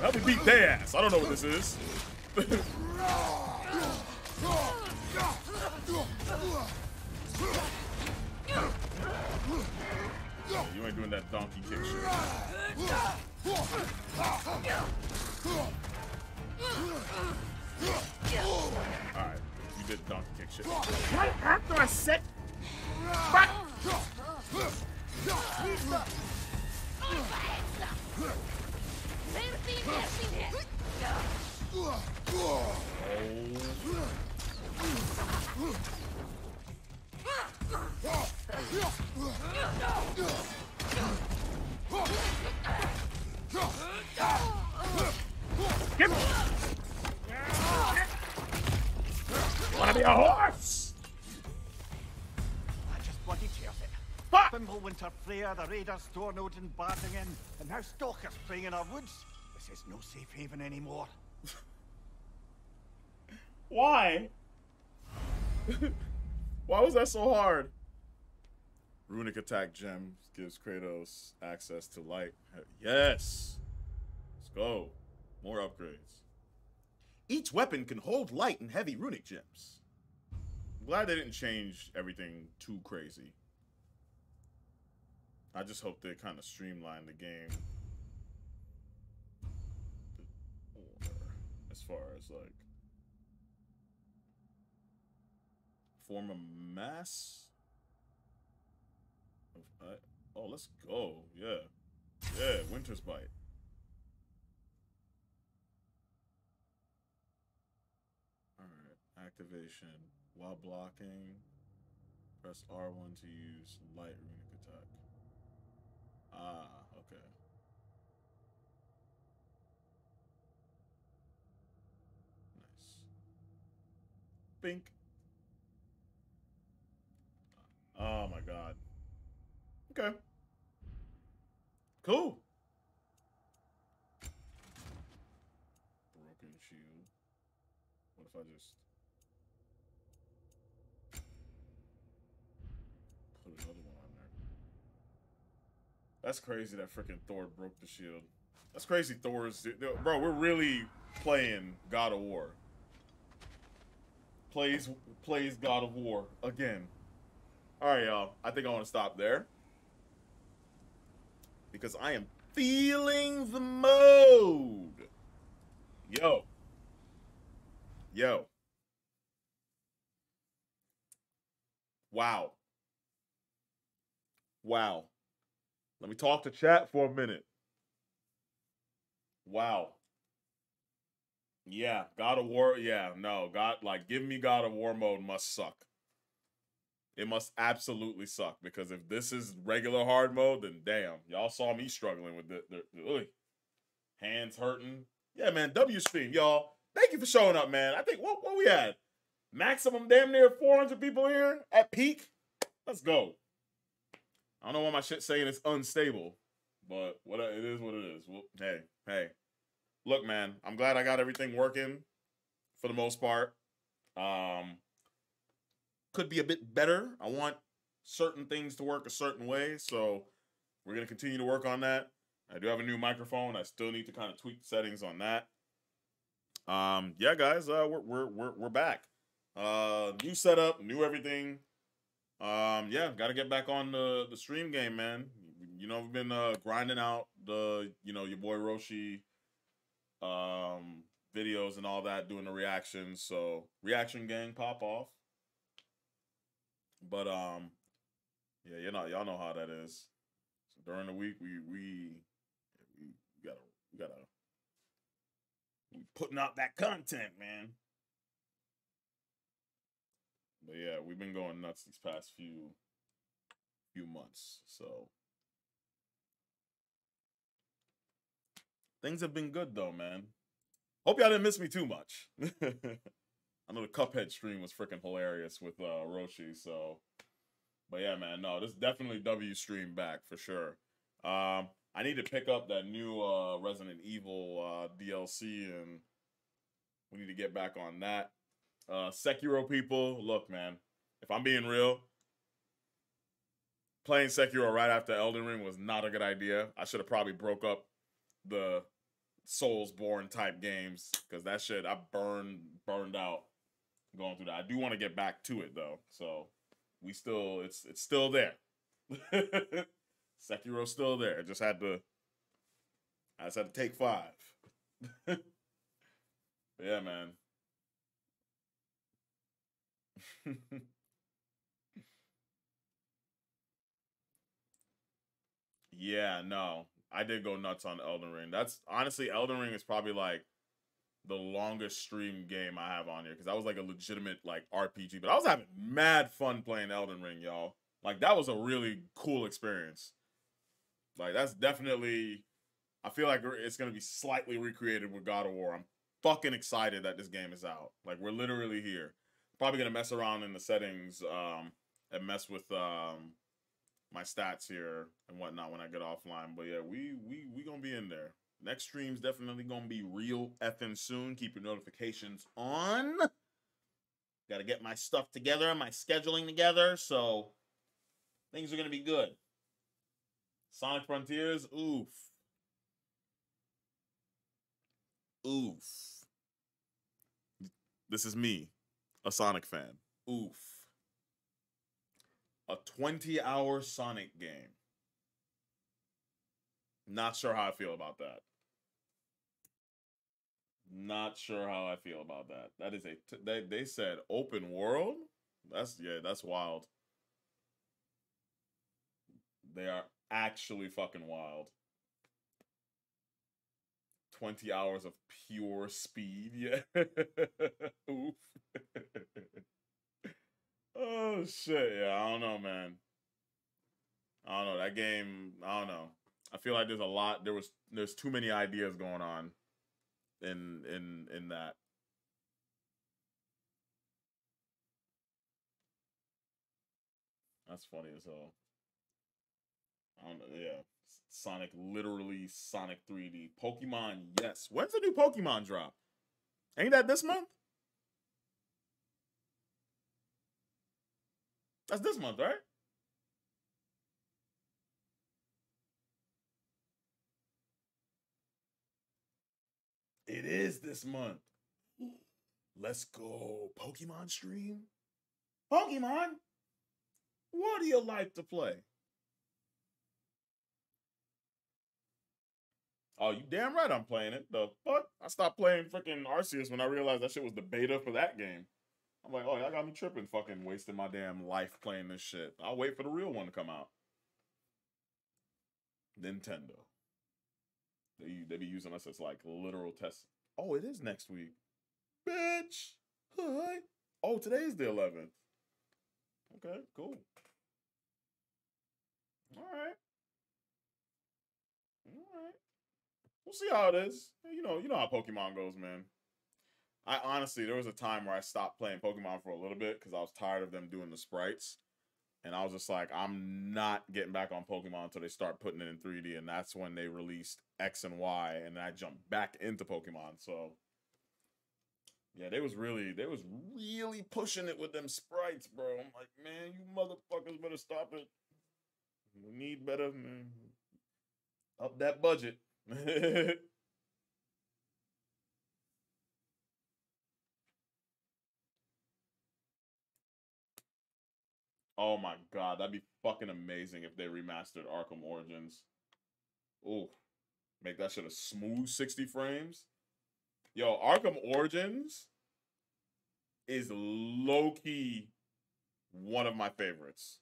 Help me beat their ass. I don't know what this is. Yeah, you ain't doing that donkey kick shit. Alright, you did donkey kick shit. Right after I set. Fuck. Give. Wanna be a horse? Fuck! Winter Freya, the Raiders, Stornode and barging in, and now stalkers playing in our woods. This is no safe haven anymore. Why? Why was that so hard? Runic attack gem gives Kratos access to light. Yes. Let's go. More upgrades. Each weapon can hold light and heavy runic gems. I'm glad they didn't change everything too crazy. I just hope they kind of streamline the game. As far as like form a mass of I, oh let's go yeah. Yeah winter's bite. All right activation. While blocking press r1 to use light attack ah okay nice bink Oh my god. Okay. Cool. Broken shield. What if I just put another one on there? That's crazy that freaking Thor broke the shield. That's crazy Thor's bro, we're really playing God of War. Plays plays God of War again. All right, y'all. I think I want to stop there because I am feeling the mode. Yo. Yo. Wow. Wow. Let me talk to chat for a minute. Wow. Yeah, God of War. Yeah, no, God, like, give me God of War mode must suck. It must absolutely suck because if this is regular hard mode, then damn, y'all saw me struggling with the hands hurting. Yeah, man, W stream, y'all. Thank you for showing up, man. I think what what we had maximum damn near 400 people here at peak. Let's go. I don't know why my shit saying it's unstable, but what it is, what it is. Well, hey, hey, look, man, I'm glad I got everything working for the most part. Um, could be a bit better. I want certain things to work a certain way, so we're gonna continue to work on that. I do have a new microphone. I still need to kind of tweak settings on that. Um, yeah, guys, uh, we're we're we're we're back. Uh, new setup, new everything. Um, yeah, got to get back on the the stream game, man. You know, we've been uh grinding out the you know your boy Roshi um videos and all that, doing the reactions. So reaction gang pop off. But um, yeah, you know, y'all know how that is. So during the week, we we we gotta we gotta we putting out that content, man. But yeah, we've been going nuts these past few few months. So things have been good though, man. Hope y'all didn't miss me too much. I know the Cuphead stream was freaking hilarious with uh Roshi, so but yeah, man, no, this is definitely W stream back for sure. Um I need to pick up that new uh Resident Evil uh DLC and we need to get back on that. Uh Sekiro people, look, man, if I'm being real, playing Sekiro right after Elden Ring was not a good idea. I should have probably broke up the Soulsborne type games because that shit I burned burned out going through that. I do want to get back to it though, so we still it's it's still there. Sekiro's still there. I just had to I just had to take five. yeah, man. yeah, no. I did go nuts on Elden Ring. That's honestly Elden Ring is probably like the longest stream game I have on here because that was like a legitimate like RPG. But I was having mad fun playing Elden Ring, y'all. Like that was a really cool experience. Like that's definitely. I feel like it's gonna be slightly recreated with God of War. I'm fucking excited that this game is out. Like we're literally here. Probably gonna mess around in the settings um, and mess with um, my stats here and whatnot when I get offline. But yeah, we we we gonna be in there. Next stream's definitely gonna be real effing soon. Keep your notifications on. Got to get my stuff together, my scheduling together, so things are gonna be good. Sonic Frontiers, oof, oof. This is me, a Sonic fan. Oof. A 20 hour Sonic game. Not sure how I feel about that. Not sure how I feel about that. That is a t- they they said open world. That's yeah, that's wild. They are actually fucking wild. 20 hours of pure speed. Yeah. Oof. oh shit. Yeah, I don't know, man. I don't know. That game, I don't know. I feel like there's a lot there was there's too many ideas going on in in in that. That's funny as hell. I don't know. Yeah. Sonic literally Sonic 3D. Pokemon, yes. When's the new Pokemon drop? Ain't that this month? That's this month, right? It is this month. Let's go. Pokemon stream? Pokemon? What do you like to play? Oh, you damn right I'm playing it. The fuck? I stopped playing freaking Arceus when I realized that shit was the beta for that game. I'm like, oh, y'all got me tripping, fucking wasting my damn life playing this shit. I'll wait for the real one to come out. Nintendo. They they be using us as like literal tests. Oh, it is next week. Bitch. Hi. Oh, today's the 11th. Okay, cool. All right. All right. We'll see how it is. You know, you know how Pokemon goes, man. I honestly, there was a time where I stopped playing Pokemon for a little bit because I was tired of them doing the sprites. And I was just like, I'm not getting back on Pokemon until they start putting it in 3D. And that's when they released X and Y. And I jumped back into Pokemon. So yeah, they was really, they was really pushing it with them sprites, bro. I'm like, man, you motherfuckers better stop it. We need better, man. Up that budget. oh my god, that'd be fucking amazing if they remastered Arkham Origins. Ooh, make that shit a smooth 60 frames. Yo, Arkham Origins is low key one of my favorites.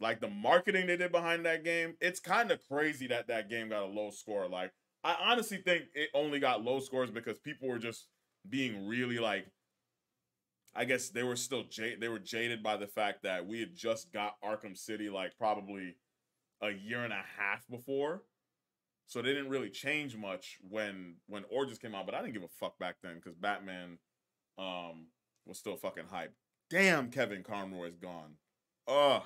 Like the marketing they did behind that game, it's kind of crazy that that game got a low score. Like, I honestly think it only got low scores because people were just being really like, I guess they were still j- They were jaded by the fact that we had just got Arkham City like probably a year and a half before. So they didn't really change much when when Origins came out, but I didn't give a fuck back then because Batman um was still fucking hype. Damn, Kevin Conroy is gone. Ugh.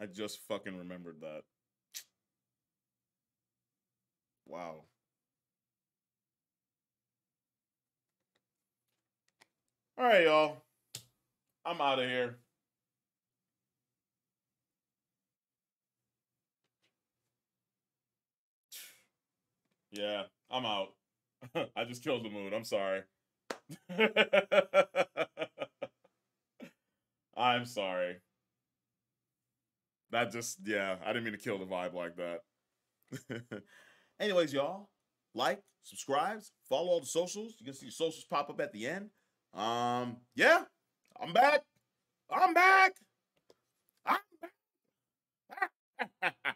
I just fucking remembered that. Wow. All right, y'all. I'm out of here. Yeah, I'm out. I just killed the mood. I'm sorry. I'm sorry that just yeah, I didn't mean to kill the vibe like that. Anyways, y'all, like, subscribes, follow all the socials. You can see socials pop up at the end. Um, yeah, I'm back. I'm back. I'm back.